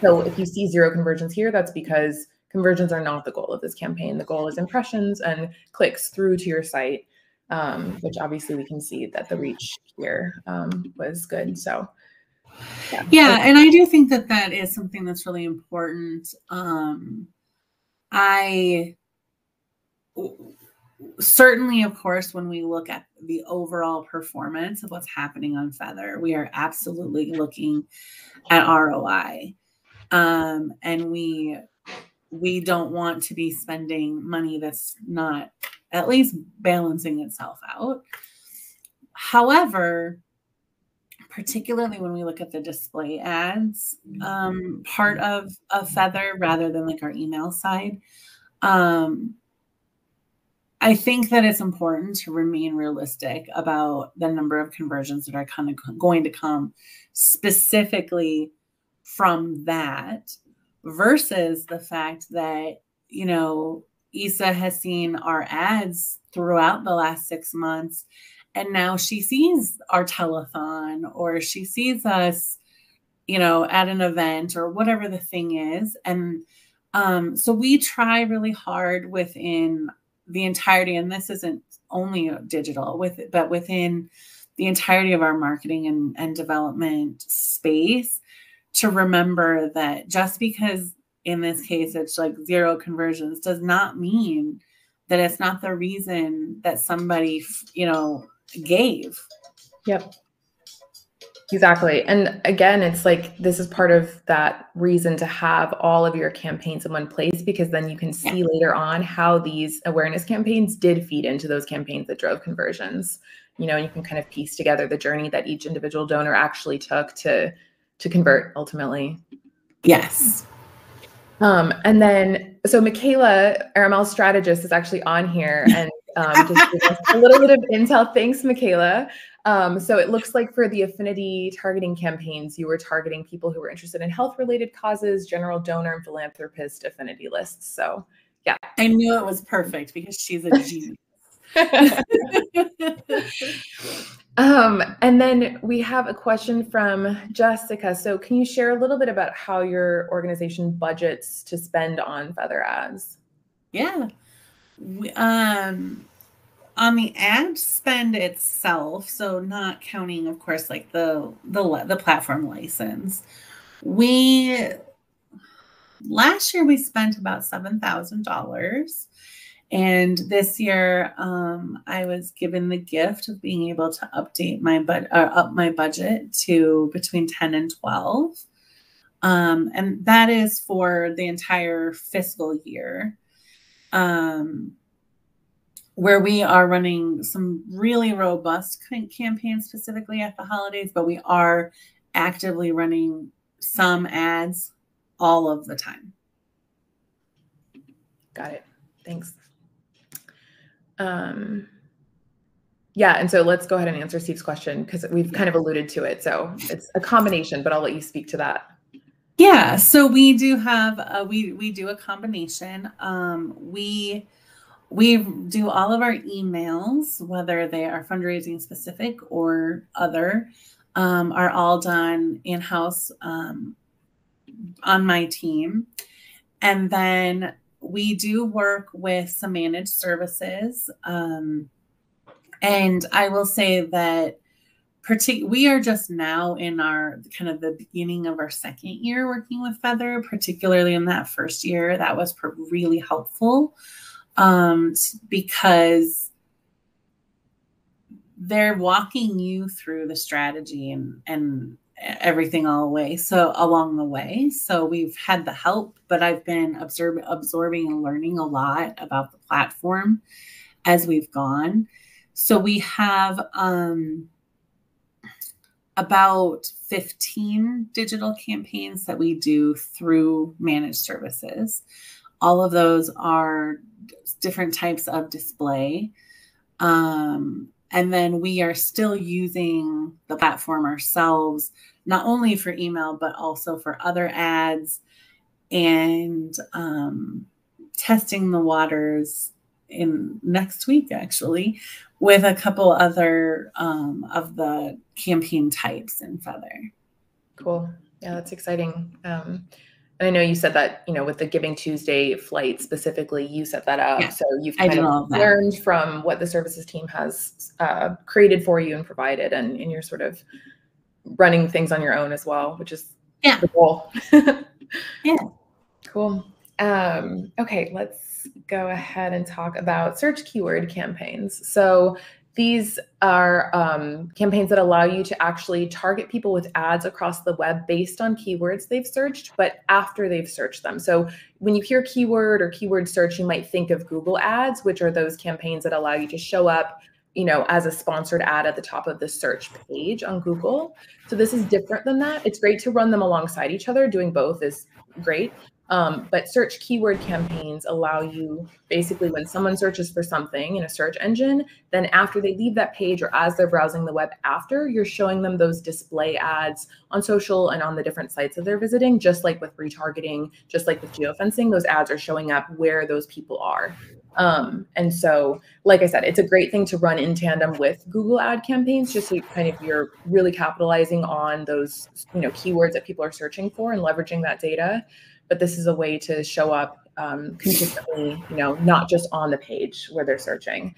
So if you see zero conversions here, that's because conversions are not the goal of this campaign. The goal is impressions and clicks through to your site, um, which obviously we can see that the reach here um, was good. So yeah. yeah and i do think that that is something that's really important. Um i certainly of course when we look at the overall performance of what's happening on Feathr we are absolutely looking at roi um and we we don't want to be spending money that's not at least balancing itself out. However particularly when we look at the display ads um, part of, a Feathr rather than like our email side. Um, I think that it's important to remain realistic about the number of conversions that are kind of going to come specifically from that versus the fact that, you know, Isa has seen our ads throughout the last six months and now she sees our telethon or she sees us you know at an event or whatever the thing is. And um, so we try really hard within the entirety and this isn't only digital with but within the entirety of our marketing and, and development space to remember that just because in this case it's like zero conversions does not mean that it's not the reason that somebody you know gave. Yep. Exactly. And again, it's like this is part of that reason to have all of your campaigns in one place because then you can see yeah. later on how these awareness campaigns did feed into those campaigns that drove conversions. You know, and you can kind of piece together the journey that each individual donor actually took to to convert ultimately. Yes. Um, and then so Michaela, Aramelle's strategist, is actually on here and um, just a little bit of intel. Thanks, Michaela. Um, so it looks like for the affinity targeting campaigns, you were targeting people who were interested in health related causes, general donor and philanthropist affinity lists. So yeah. I knew it was perfect because she's a genius. um, and then we have a question from Jessica. So can you share a little bit about how your organization budgets to spend on Feathr ads? Yeah um, on the ad spend itself, so not counting, of course, like the the the platform license, we last year we spent about seven thousand dollars, and this year um, I was given the gift of being able to update my but up my budget to between ten and twelve. Um, and that is for the entire fiscal year. Um, where we are running some really robust campaigns specifically at the holidays, but we are actively running some ads all of the time. Got it. Thanks. Um, yeah, and so let's go ahead and answer Steve's question because we've kind of alluded to it. So it's a combination, but I'll let you speak to that. Yeah, so we do have a, we we do a combination. Um, we we do all of our emails, whether they are fundraising specific or other, um, are all done in house um, on my team, and then we do work with some managed services. Um, and I will say that partic- we are just now in our kind of the beginning of our second year working with Feathr, particularly in that first year. That was really helpful um, because they're walking you through the strategy and, and everything all the way. So along the way, so we've had the help, but I've been observe, absorbing and learning a lot about the platform as we've gone. So we have um, about 15 digital campaigns that we do through managed services. All of those are different types of display. Um, and then we are still using the platform ourselves, not only for email, but also for other ads and um, testing the waters in next week, actually, with a couple other um, of the campaign types in Feathr. Cool. Yeah, that's exciting. Um, and I know you said that, you know, with the Giving Tuesday flight specifically, you set that up. Yeah, so you've kind of learned from what the services team has uh, created for you and provided, and, and you're sort of running things on your own as well, which is yeah. the goal. yeah. Cool. Um, okay, let's go ahead and talk about search keyword campaigns. So these are um, campaigns that allow you to actually target people with ads across the web based on keywords they've searched, but after they've searched them. So when you hear keyword or keyword search, you might think of Google ads, which are those campaigns that allow you to show up you know, as a sponsored ad at the top of the search page on Google. So this is different than that. It's great to run them alongside each other. Doing both is great. Um, but search keyword campaigns allow you basically when someone searches for something in a search engine, then after they leave that page or as they're browsing the web after, you're showing them those display ads on social and on the different sites that they're visiting, just like with retargeting, just like with geofencing, those ads are showing up where those people are. Um, and so, like I said, it's a great thing to run in tandem with Google ad campaigns, just so you kind of you're really capitalizing on those, you know, keywords that people are searching for and leveraging that data but this is a way to show up um, consistently, you know, not just on the page where they're searching.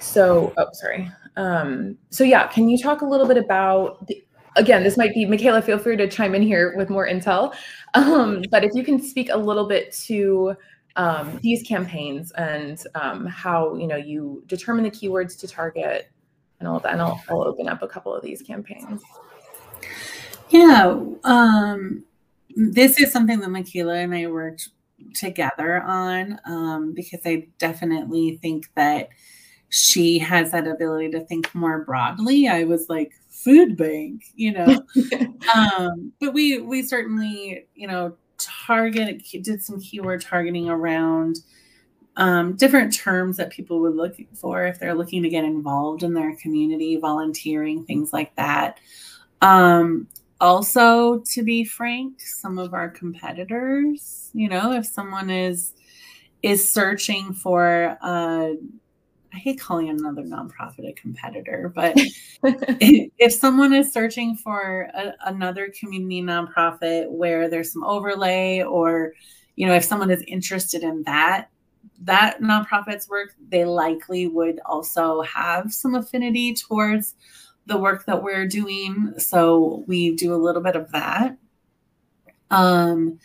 So, oh, sorry. Um, so yeah, can you talk a little bit about the, again, this might be, Michaela, feel free to chime in here with more intel. Um, but if you can speak a little bit to um, these campaigns and um, how, you know, you determine the keywords to target and all that, and I'll, I'll open up a couple of these campaigns. Yeah. Um, this is something that Michaela and I worked together on um, because I definitely think that she has that ability to think more broadly. I was like food bank, you know, um, but we we certainly you know target did some keyword targeting around um, different terms that people would look for if they're looking to get involved in their community, volunteering, things like that. Um, also to be frank some of our competitors you know if someone is is searching for uh i hate calling another nonprofit a competitor but if someone is searching for a, another community nonprofit where there's some overlay or you know if someone is interested in that that nonprofit's work they likely would also have some affinity towards the work that we're doing. So we do a little bit of that. Um,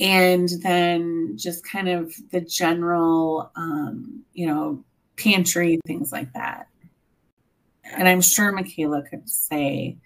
and then just kind of the general, um, you know, pantry, things like that. And I'm sure Michaela could say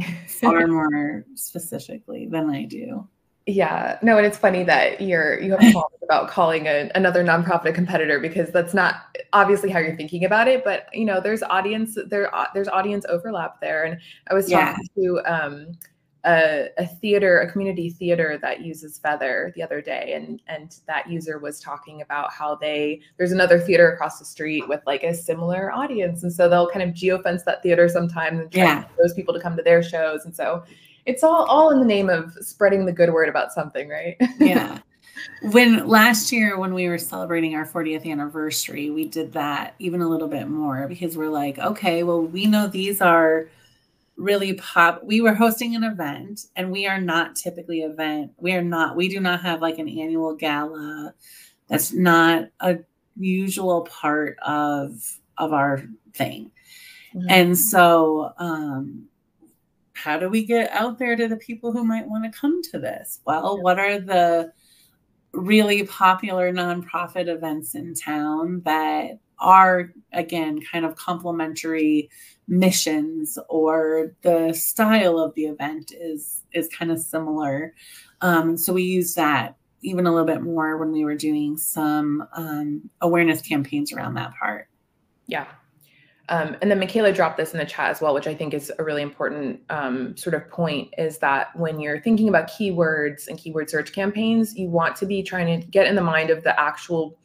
far more specifically than I do. Yeah, no, and it's funny that you're you have thoughts about calling a, another nonprofit a competitor because that's not obviously how you're thinking about it. But you know, there's audience there there's audience overlap there, and I was talking yeah. to um, a, a, theater, a community theater that uses Feathr the other day, and and that user was talking about how they there's another theater across the street with like a similar audience, and so they'll kind of geofence that theater sometimes and try yeah. those people to come to their shows, and so it's all all in the name of spreading the good word about something, right? yeah. When last year when we were celebrating our 40th anniversary, we did that even a little bit more because we're like, okay, well, we know these are really pop we were hosting an event and we are not typically event we are not we do not have like an annual gala that's not a usual part of of our thing mm-hmm. and so um how do we get out there to the people who might want to come to this? Well what are the really popular nonprofit events in town that are again kind of complementary missions or the style of the event is is kind of similar. Um, so we use that even a little bit more when we were doing some um, awareness campaigns around that part. Yeah um, and then Michaela dropped this in the chat as well, which I think is a really important um, sort of point is that when you're thinking about keywords and keyword search campaigns, you want to be trying to get in the mind of the actual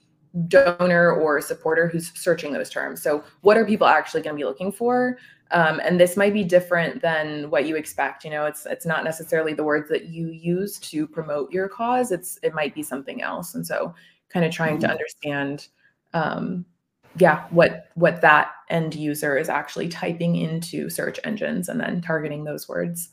donor or supporter who's searching those terms. So, what are people actually going to be looking for? Um, and this might be different than what you expect. You know, it's it's not necessarily the words that you use to promote your cause. It's it might be something else. And so, kind of trying mm-hmm. to understand, um, yeah, what what that end user is actually typing into search engines, and then targeting those words.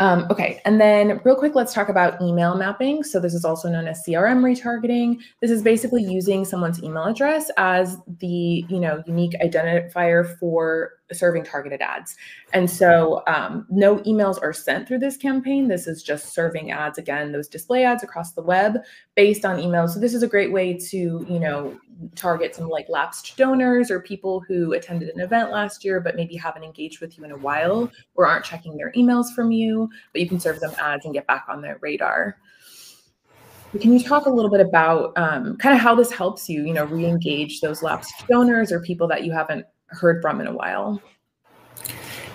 Um, okay, and then real quick, let's talk about email mapping. So this is also known as CRM retargeting. This is basically using someone's email address as the you know unique identifier for serving targeted ads. And so um, no emails are sent through this campaign. This is just serving ads again, those display ads across the web based on emails. So this is a great way to you know target some like lapsed donors or people who attended an event last year but maybe haven't engaged with you in a while or aren't checking their emails from you, but you can serve them ads and get back on their radar. Can you talk a little bit about um, kind of how this helps you, you know, re-engage those lapsed donors or people that you haven't heard from in a while?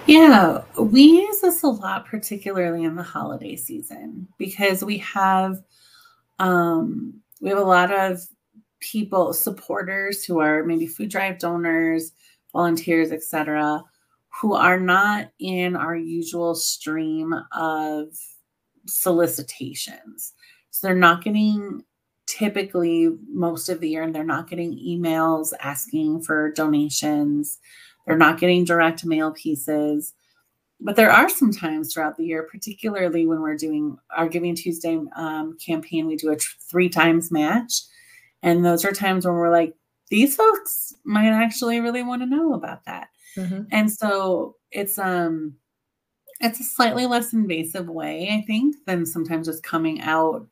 Yeah, we use this a lot, particularly in the holiday season, because we have um, we have a lot of people, supporters who are maybe food drive donors, volunteers, etc., who are not in our usual stream of solicitations. So they're not getting typically most of the year and they're not getting emails asking for donations. They're not getting direct mail pieces. But there are some times throughout the year, particularly when we're doing our Giving Tuesday um, campaign, we do a three times match and those are times when we're like, these folks might actually really want to know about that. Mm-hmm. And so it's um it's a slightly less invasive way, I think, than sometimes just coming out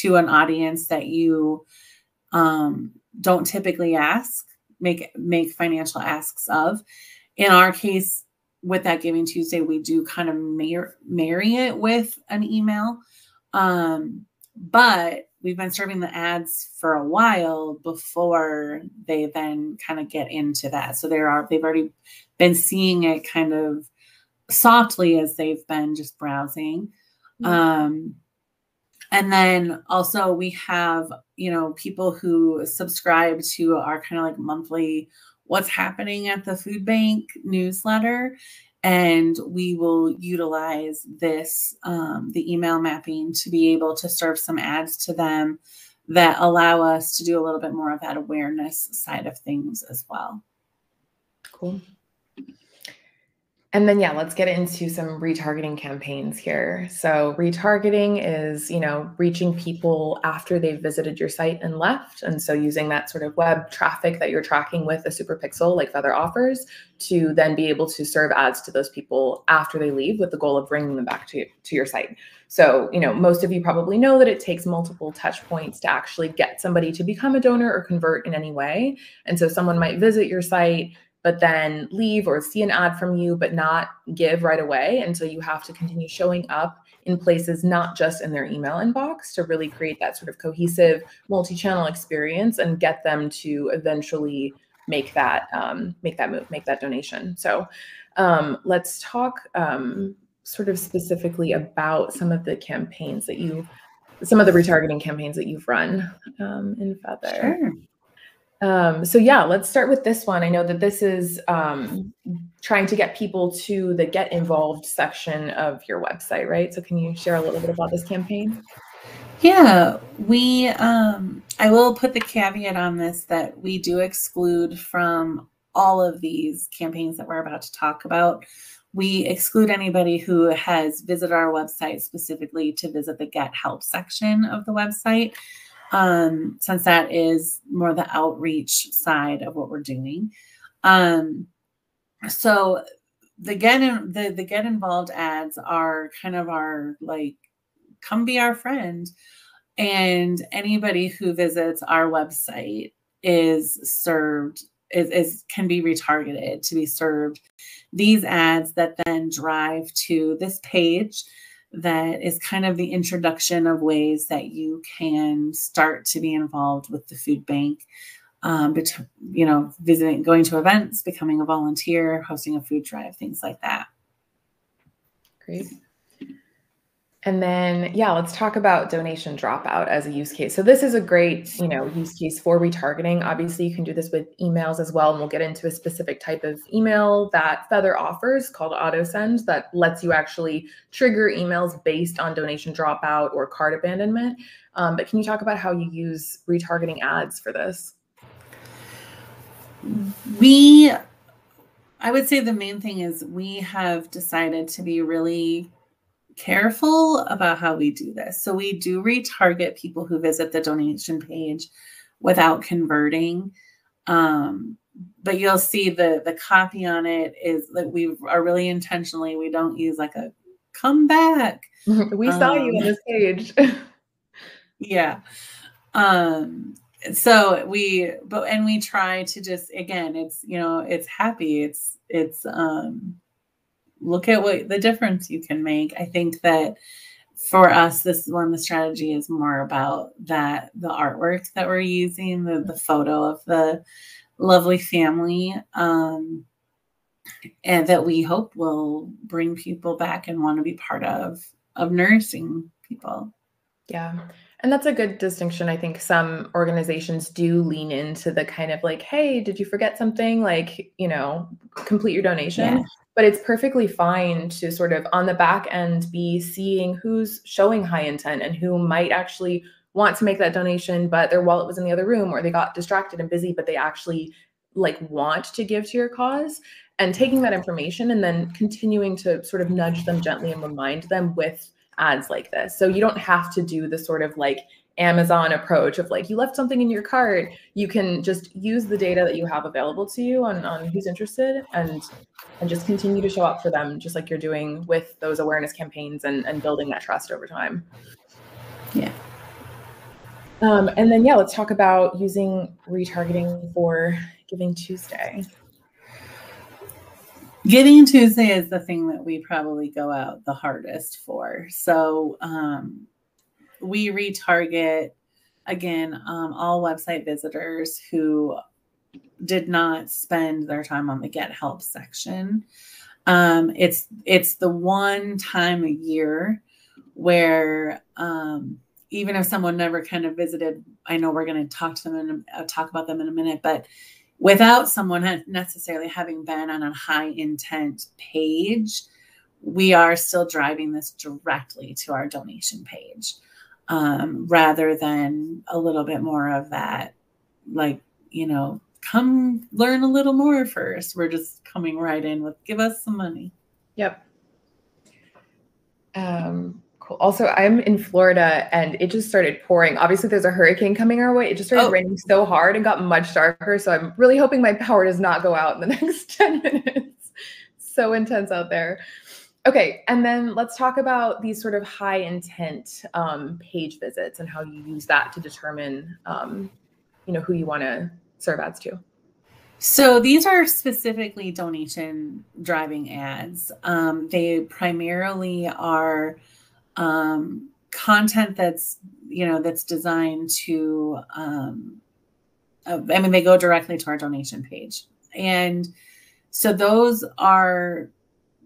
to an audience that you um don't typically ask, make make financial asks of. In our case, with that Giving Tuesday, we do kind of mar- marry it with an email. Um, but we've been serving the ads for a while before they then kind of get into that. So there are they've already been seeing it kind of softly as they've been just browsing. Mm-hmm. Um, and then also we have, you know, people who subscribe to our kind of like monthly what's happening at the food bank newsletter. And we will utilize this um, the email mapping to be able to serve some ads to them that allow us to do a little bit more of that awareness side of things as well. Cool and then, yeah, let's get into some retargeting campaigns here. So, retargeting is, you know, reaching people after they've visited your site and left. And so, using that sort of web traffic that you're tracking with a super pixel like Feathr offers to then be able to serve ads to those people after they leave with the goal of bringing them back to, to your site. So, you know, most of you probably know that it takes multiple touch points to actually get somebody to become a donor or convert in any way. And so, someone might visit your site but then leave or see an ad from you, but not give right away. And so you have to continue showing up in places not just in their email inbox to really create that sort of cohesive multi-channel experience and get them to eventually make that um, make that move, make that donation. So um, let's talk um, sort of specifically about some of the campaigns that you, some of the retargeting campaigns that you've run um, in Feathr. Sure. Um, so yeah, let's start with this one. I know that this is um, trying to get people to the get involved section of your website, right? So can you share a little bit about this campaign? Yeah, we um I will put the caveat on this that we do exclude from all of these campaigns that we're about to talk about. We exclude anybody who has visited our website specifically to visit the get help section of the website um, since that is more the outreach side of what we're doing. Um, so the get in, the the get involved ads are kind of our like come be our friend and anybody who visits our website is served is, is can be retargeted to be served these ads that then drive to this page that is kind of the introduction of ways that you can start to be involved with the food bank. Um, but you know, visiting, going to events, becoming a volunteer, hosting a food drive, things like that. Great. And then, yeah, let's talk about donation dropout as a use case. So this is a great, you know, use case for retargeting. Obviously, you can do this with emails as well, and we'll get into a specific type of email that Feathr offers called AutoSend that lets you actually trigger emails based on donation dropout or cart abandonment. Um, but can you talk about how you use retargeting ads for this? We, I would say the main thing is we have decided to be really careful about how we do this. So we do retarget people who visit the donation page without converting. Um, but you'll see the the copy on it is like we are really intentionally we don't use like a come back. we saw um, you on this page. yeah. Um so we but and we try to just again it's you know it's happy it's it's um look at what the difference you can make. I think that for us, this one, the strategy is more about that the artwork that we're using, the, the photo of the lovely family, um, and that we hope will bring people back and want to be part of of nursing people. Yeah. And that's a good distinction. I think some organizations do lean into the kind of like, hey, did you forget something? Like, you know, complete your donation. Yeah but it's perfectly fine to sort of on the back end be seeing who's showing high intent and who might actually want to make that donation but their wallet was in the other room or they got distracted and busy but they actually like want to give to your cause and taking that mm-hmm. information and then continuing to sort of nudge them gently and remind them with ads like this so you don't have to do the sort of like Amazon approach of like you left something in your cart, you can just use the data that you have available to you on, on who's interested and and just continue to show up for them just like you're doing with those awareness campaigns and, and building that trust over time. Yeah. Um, and then yeah, let's talk about using retargeting for Giving Tuesday. Giving Tuesday is the thing that we probably go out the hardest for. So um, we retarget again um, all website visitors who did not spend their time on the get help section um, it's it's the one time a year where um, even if someone never kind of visited i know we're going to talk to them and uh, talk about them in a minute but without someone necessarily having been on a high intent page we are still driving this directly to our donation page um, rather than a little bit more of that, like, you know, come learn a little more first. We're just coming right in with give us some money. Yep. Um, cool. Also, I'm in Florida and it just started pouring. Obviously, there's a hurricane coming our way. It just started oh. raining so hard and got much darker. So I'm really hoping my power does not go out in the next 10 minutes. so intense out there. Okay, and then let's talk about these sort of high intent um, page visits and how you use that to determine, um, you know, who you want to serve ads to. So these are specifically donation driving ads. Um, they primarily are um, content that's you know that's designed to. Um, uh, I mean, they go directly to our donation page, and so those are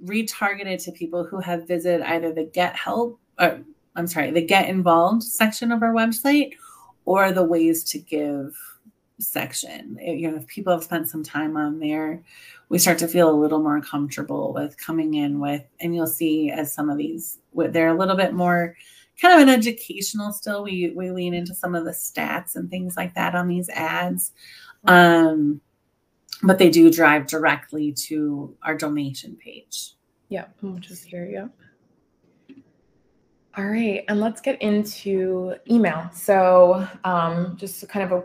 retargeted to people who have visited either the Get Help, or I'm sorry, the Get Involved section of our website, or the Ways to Give section. You know, if people have spent some time on there, we start to feel a little more comfortable with coming in with, and you'll see as some of these, they're a little bit more kind of an educational still. We we lean into some of the stats and things like that on these ads. Um, but they do drive directly to our donation page. Yeah, which is here. Yeah. All right, and let's get into email. So, um, just kind of a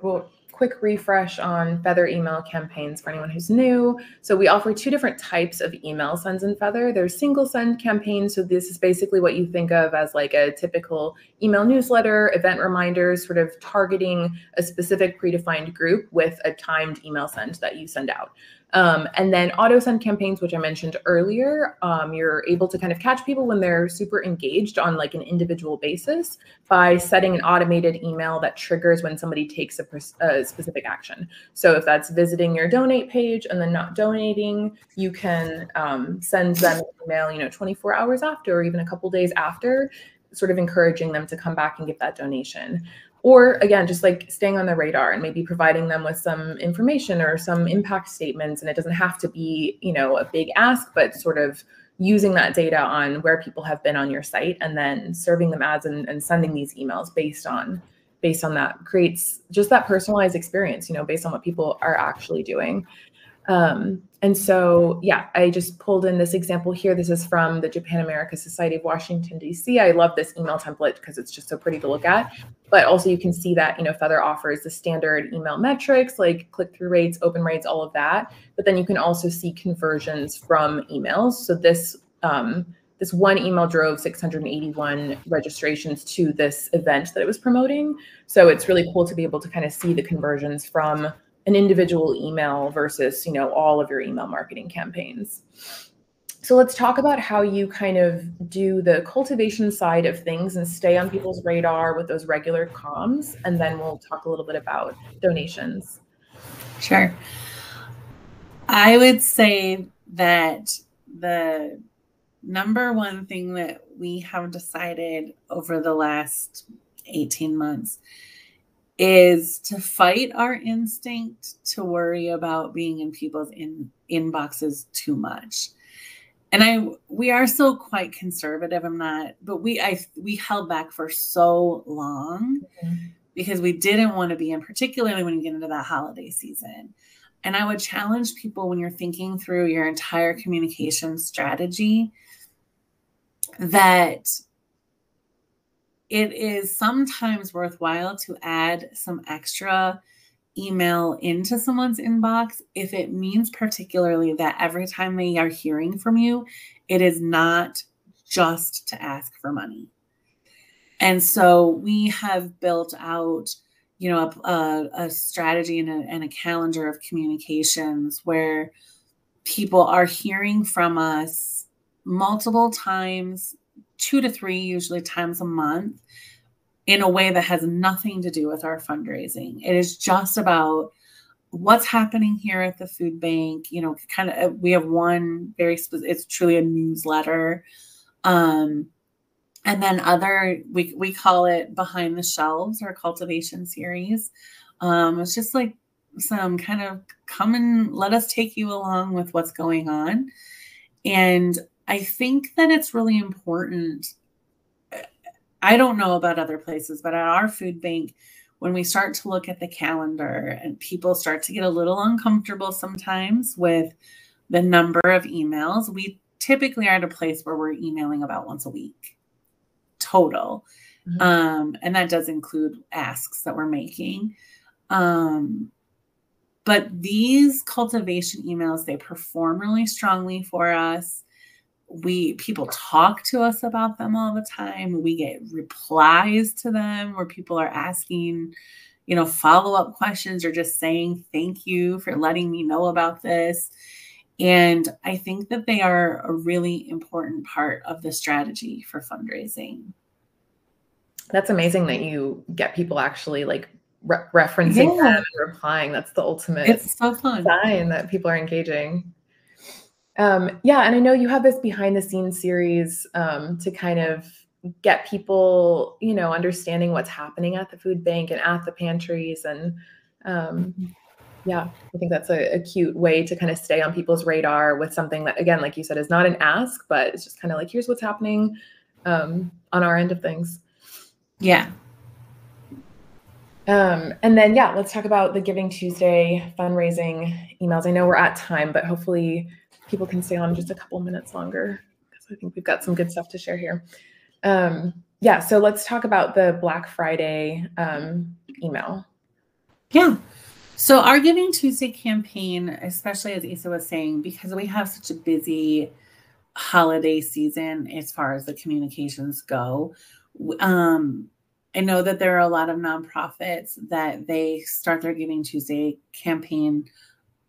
quick refresh on Feathr email campaigns for anyone who's new. So we offer two different types of email sends in Feathr. There's single send campaigns. So this is basically what you think of as like a typical email newsletter, event reminders, sort of targeting a specific predefined group with a timed email send that you send out. Um, and then auto send campaigns, which I mentioned earlier, um, you're able to kind of catch people when they're super engaged on like an individual basis by setting an automated email that triggers when somebody takes a, a specific action. So if that's visiting your donate page and then not donating, you can um, send them an email, you know, 24 hours after or even a couple days after sort of encouraging them to come back and give that donation or again just like staying on the radar and maybe providing them with some information or some impact statements. And it doesn't have to be you know a big ask but sort of using that data on where people have been on your site and then serving them ads and, and sending these emails based on based on that creates just that personalized experience you know based on what people are actually doing. Um, and so, yeah, I just pulled in this example here. This is from the Japan America Society of Washington, D.C. I love this email template because it's just so pretty to look at. But also, you can see that, you know, Feathr offers the standard email metrics like click through rates, open rates, all of that. But then you can also see conversions from emails. So, this um, this one email drove 681 registrations to this event that it was promoting. So it's really cool to be able to kind of see the conversions from an individual email versus, you know, all of your email marketing campaigns. So let's talk about how you kind of do the cultivation side of things and stay on people's radar with those regular comms. And then we'll talk a little bit about donations. Sure. I would say that the number one thing that we have decided over the last 18 months is to fight our instinct to worry about being in people's in inboxes too much and i we are still quite conservative i'm not but we i we held back for so long mm-hmm. because we didn't want to be in particularly when you get into that holiday season and i would challenge people when you're thinking through your entire communication strategy that it is sometimes worthwhile to add some extra email into someone's inbox if it means particularly that every time they are hearing from you, it is not just to ask for money. And so we have built out, you know, a, a, a strategy and a, and a calendar of communications where people are hearing from us multiple times two to three, usually times a month, in a way that has nothing to do with our fundraising. It is just about what's happening here at the food bank. You know, kind of, we have one very specific, it's truly a newsletter. Um, and then other, we, we call it behind the shelves or cultivation series. Um, it's just like some kind of come and let us take you along with what's going on. And I think that it's really important. I don't know about other places, but at our food bank, when we start to look at the calendar and people start to get a little uncomfortable sometimes with the number of emails, we typically are at a place where we're emailing about once a week total. Mm-hmm. Um, and that does include asks that we're making. Um, but these cultivation emails, they perform really strongly for us we people talk to us about them all the time we get replies to them where people are asking you know, follow up questions or just saying thank you for letting me know about this. And I think that they are a really important part of the strategy for fundraising. That's amazing that you get people actually like re- referencing yeah. them and replying. That's the ultimate it's so fun. sign that people are engaging. Um, yeah, and I know you have this behind the scenes series um, to kind of get people, you know, understanding what's happening at the food bank and at the pantries. And um, yeah, I think that's a, a, cute way to kind of stay on people's radar with something that, again, like you said, is not an ask, but it's just kind of like, here's what's happening um, on our end of things. Yeah. Um, and then, yeah, let's talk about the Giving Tuesday fundraising emails. I know we're at time, but hopefully people can stay on just a couple minutes longer because I think we've got some good stuff to share here. Um, yeah, so let's talk about the Black Friday um, email. Yeah. So our Giving Tuesday campaign, especially as Isa was saying, because we have such a busy holiday season as far as the communications go, um, I know that there are a lot of nonprofits that they start their Giving Tuesday campaign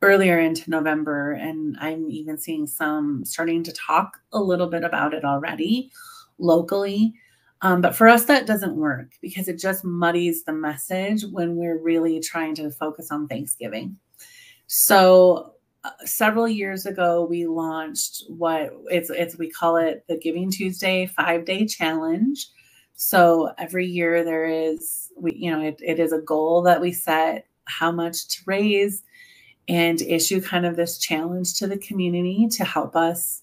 earlier into November, and I'm even seeing some starting to talk a little bit about it already locally. Um, but for us, that doesn't work because it just muddies the message when we're really trying to focus on Thanksgiving. So uh, several years ago, we launched what it's it's we call it the Giving Tuesday five day challenge. So every year there is we you know it, it is a goal that we set how much to raise and issue kind of this challenge to the community to help us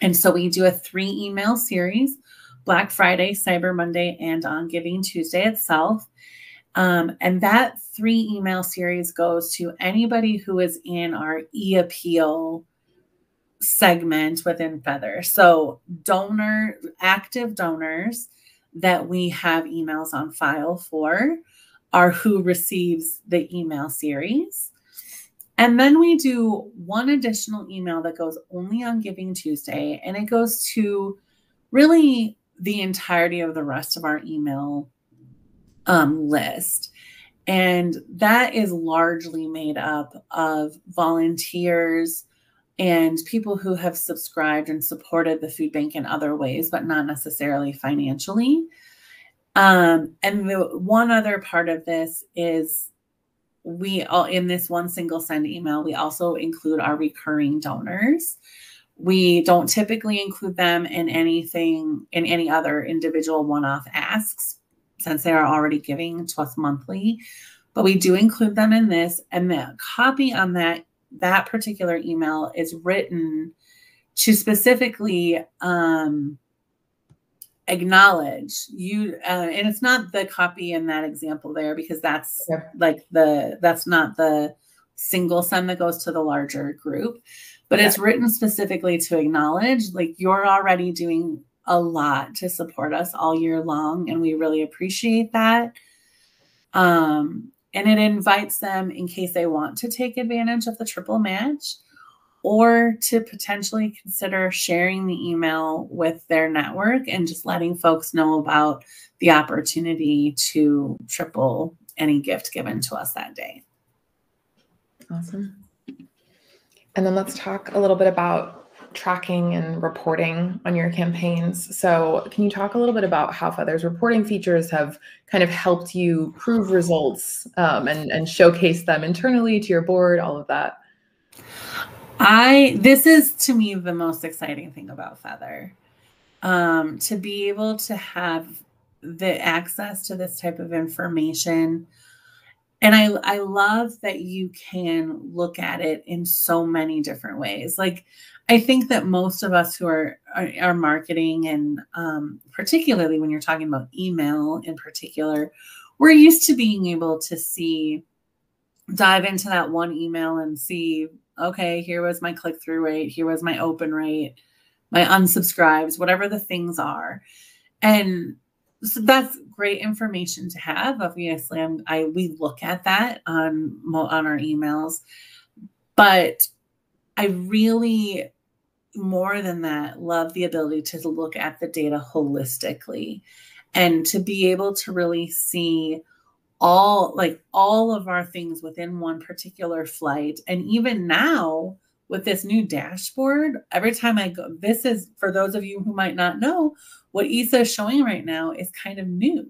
and so we do a three email series Black Friday, Cyber Monday, and on Giving Tuesday itself. Um, and that three email series goes to anybody who is in our e appeal segment within Feathr. So, donor, active donors that we have emails on file for are who receives the email series. And then we do one additional email that goes only on Giving Tuesday, and it goes to really the entirety of the rest of our email um, list. And that is largely made up of volunteers and people who have subscribed and supported the food bank in other ways, but not necessarily financially. Um, and the one other part of this is we all in this one single send email, we also include our recurring donors. We don't typically include them in anything in any other individual one-off asks since they are already giving to us monthly. But we do include them in this, and the copy on that that particular email is written to specifically um, acknowledge you uh, and it's not the copy in that example there because that's okay. like the that's not the single sum that goes to the larger group but okay. it's written specifically to acknowledge like you're already doing a lot to support us all year long and we really appreciate that um and it invites them in case they want to take advantage of the triple match or to potentially consider sharing the email with their network and just letting folks know about the opportunity to triple any gift given to us that day. Awesome. And then let's talk a little bit about tracking and reporting on your campaigns. So, can you talk a little bit about how Feathr's reporting features have kind of helped you prove results um, and, and showcase them internally to your board, all of that? I this is to me the most exciting thing about Feathr. Um, to be able to have the access to this type of information. And I I love that you can look at it in so many different ways. Like I think that most of us who are are, are marketing and um, particularly when you're talking about email in particular, we're used to being able to see dive into that one email and see okay, here was my click through rate, here was my open rate, my unsubscribes, whatever the things are. And so that's great information to have. Obviously, I'm, I we look at that on on our emails, but I really more than that love the ability to look at the data holistically and to be able to really see all like all of our things within one particular flight. And even now, with this new dashboard, every time I go, this is for those of you who might not know, what ESA is showing right now is kind of new.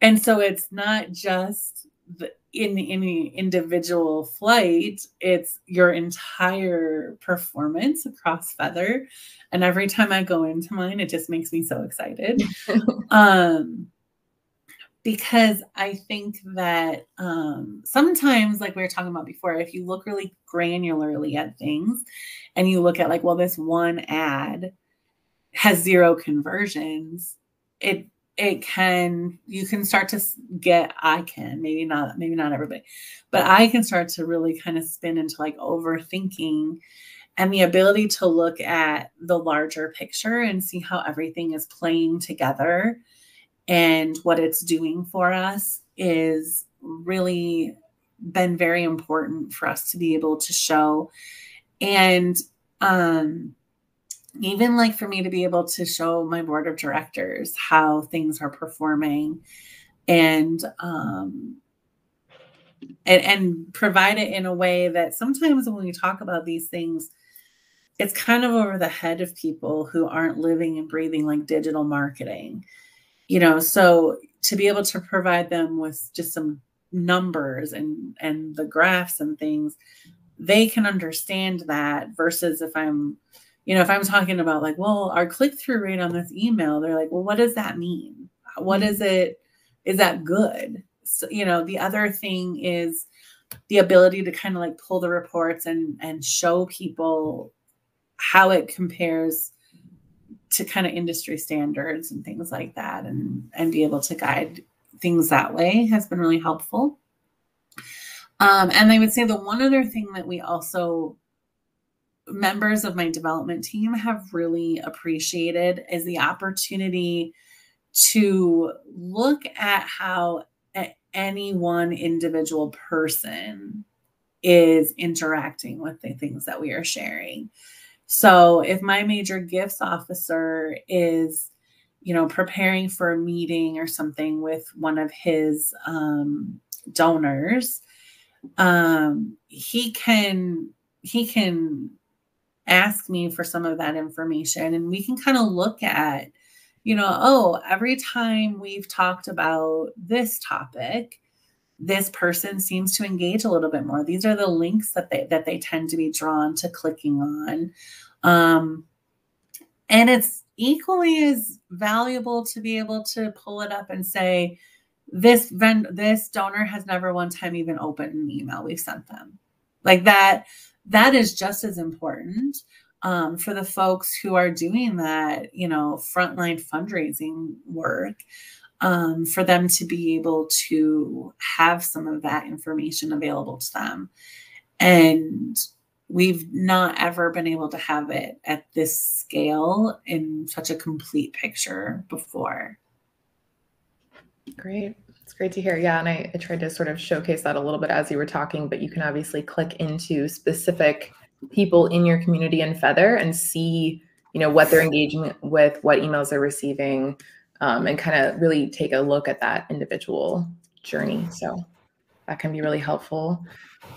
And so it's not just the, in any individual flight, it's your entire performance across Feathr. And every time I go into mine, it just makes me so excited. um, because I think that um, sometimes, like we were talking about before, if you look really granularly at things and you look at, like, well, this one ad has zero conversions, it it can you can start to get i can maybe not maybe not everybody but i can start to really kind of spin into like overthinking and the ability to look at the larger picture and see how everything is playing together and what it's doing for us is really been very important for us to be able to show. And um even like for me to be able to show my board of directors how things are performing and um and, and provide it in a way that sometimes when we talk about these things it's kind of over the head of people who aren't living and breathing like digital marketing you know so to be able to provide them with just some numbers and and the graphs and things they can understand that versus if i'm you know if i'm talking about like well our click-through rate on this email they're like well what does that mean what mm-hmm. is it is that good so you know the other thing is the ability to kind of like pull the reports and and show people how it compares to kind of industry standards and things like that and and be able to guide things that way has been really helpful. Um, and i would say the one other thing that we also members of my development team have really appreciated is the opportunity to look at how any one individual person is interacting with the things that we are sharing so if my major gifts officer is, you know, preparing for a meeting or something with one of his um, donors, um, he can he can ask me for some of that information, and we can kind of look at, you know, oh, every time we've talked about this topic, this person seems to engage a little bit more. These are the links that they that they tend to be drawn to clicking on. Um, and it's equally as valuable to be able to pull it up and say this this donor has never one time even opened an email we've sent them. Like that that is just as important um, for the folks who are doing that you know frontline fundraising work um, for them to be able to have some of that information available to them. And we've not ever been able to have it at this scale in such a complete picture before. Great. It's great to hear. Yeah. And I, I, tried to sort of showcase that a little bit as you were talking, but you can obviously click into specific people in your community and Feathr and see, you know, what they're engaging with, what emails they're receiving, um, and kind of really take a look at that individual journey. So that can be really helpful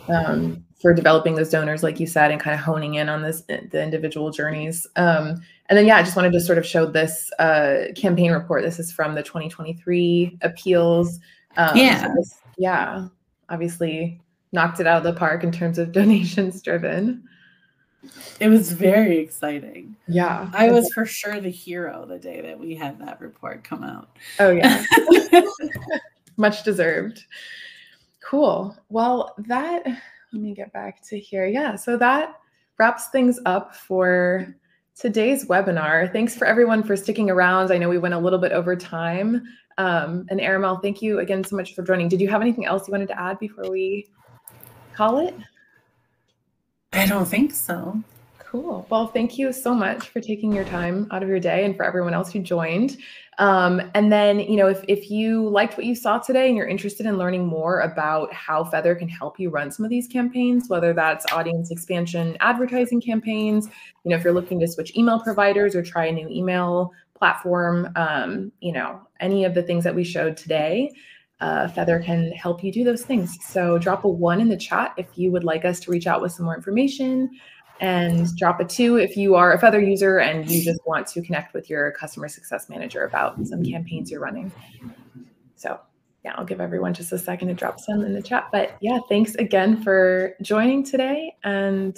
um, for developing those donors, like you said, and kind of honing in on this the individual journeys. Um, and then, yeah, I just wanted to sort of show this uh, campaign report. This is from the 2023 appeals. Um, yeah, so this, yeah, obviously knocked it out of the park in terms of donations driven. It was very exciting. Yeah. I was for sure the hero the day that we had that report come out. Oh, yeah. Much deserved. Cool. Well, that, let me get back to here. Yeah. So that wraps things up for today's webinar. Thanks for everyone for sticking around. I know we went a little bit over time. Um, and Aramelle, thank you again so much for joining. Did you have anything else you wanted to add before we call it? I don't think so. Cool. Well, thank you so much for taking your time out of your day and for everyone else who joined. Um, and then, you know, if, if you liked what you saw today and you're interested in learning more about how Feathr can help you run some of these campaigns, whether that's audience expansion advertising campaigns, you know, if you're looking to switch email providers or try a new email platform, um, you know, any of the things that we showed today, uh, Feathr can help you do those things. So drop a one in the chat if you would like us to reach out with some more information, and drop a two if you are a Feathr user and you just want to connect with your customer success manager about some campaigns you're running. So yeah, I'll give everyone just a second to drop some in the chat. But yeah, thanks again for joining today, and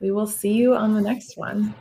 we will see you on the next one.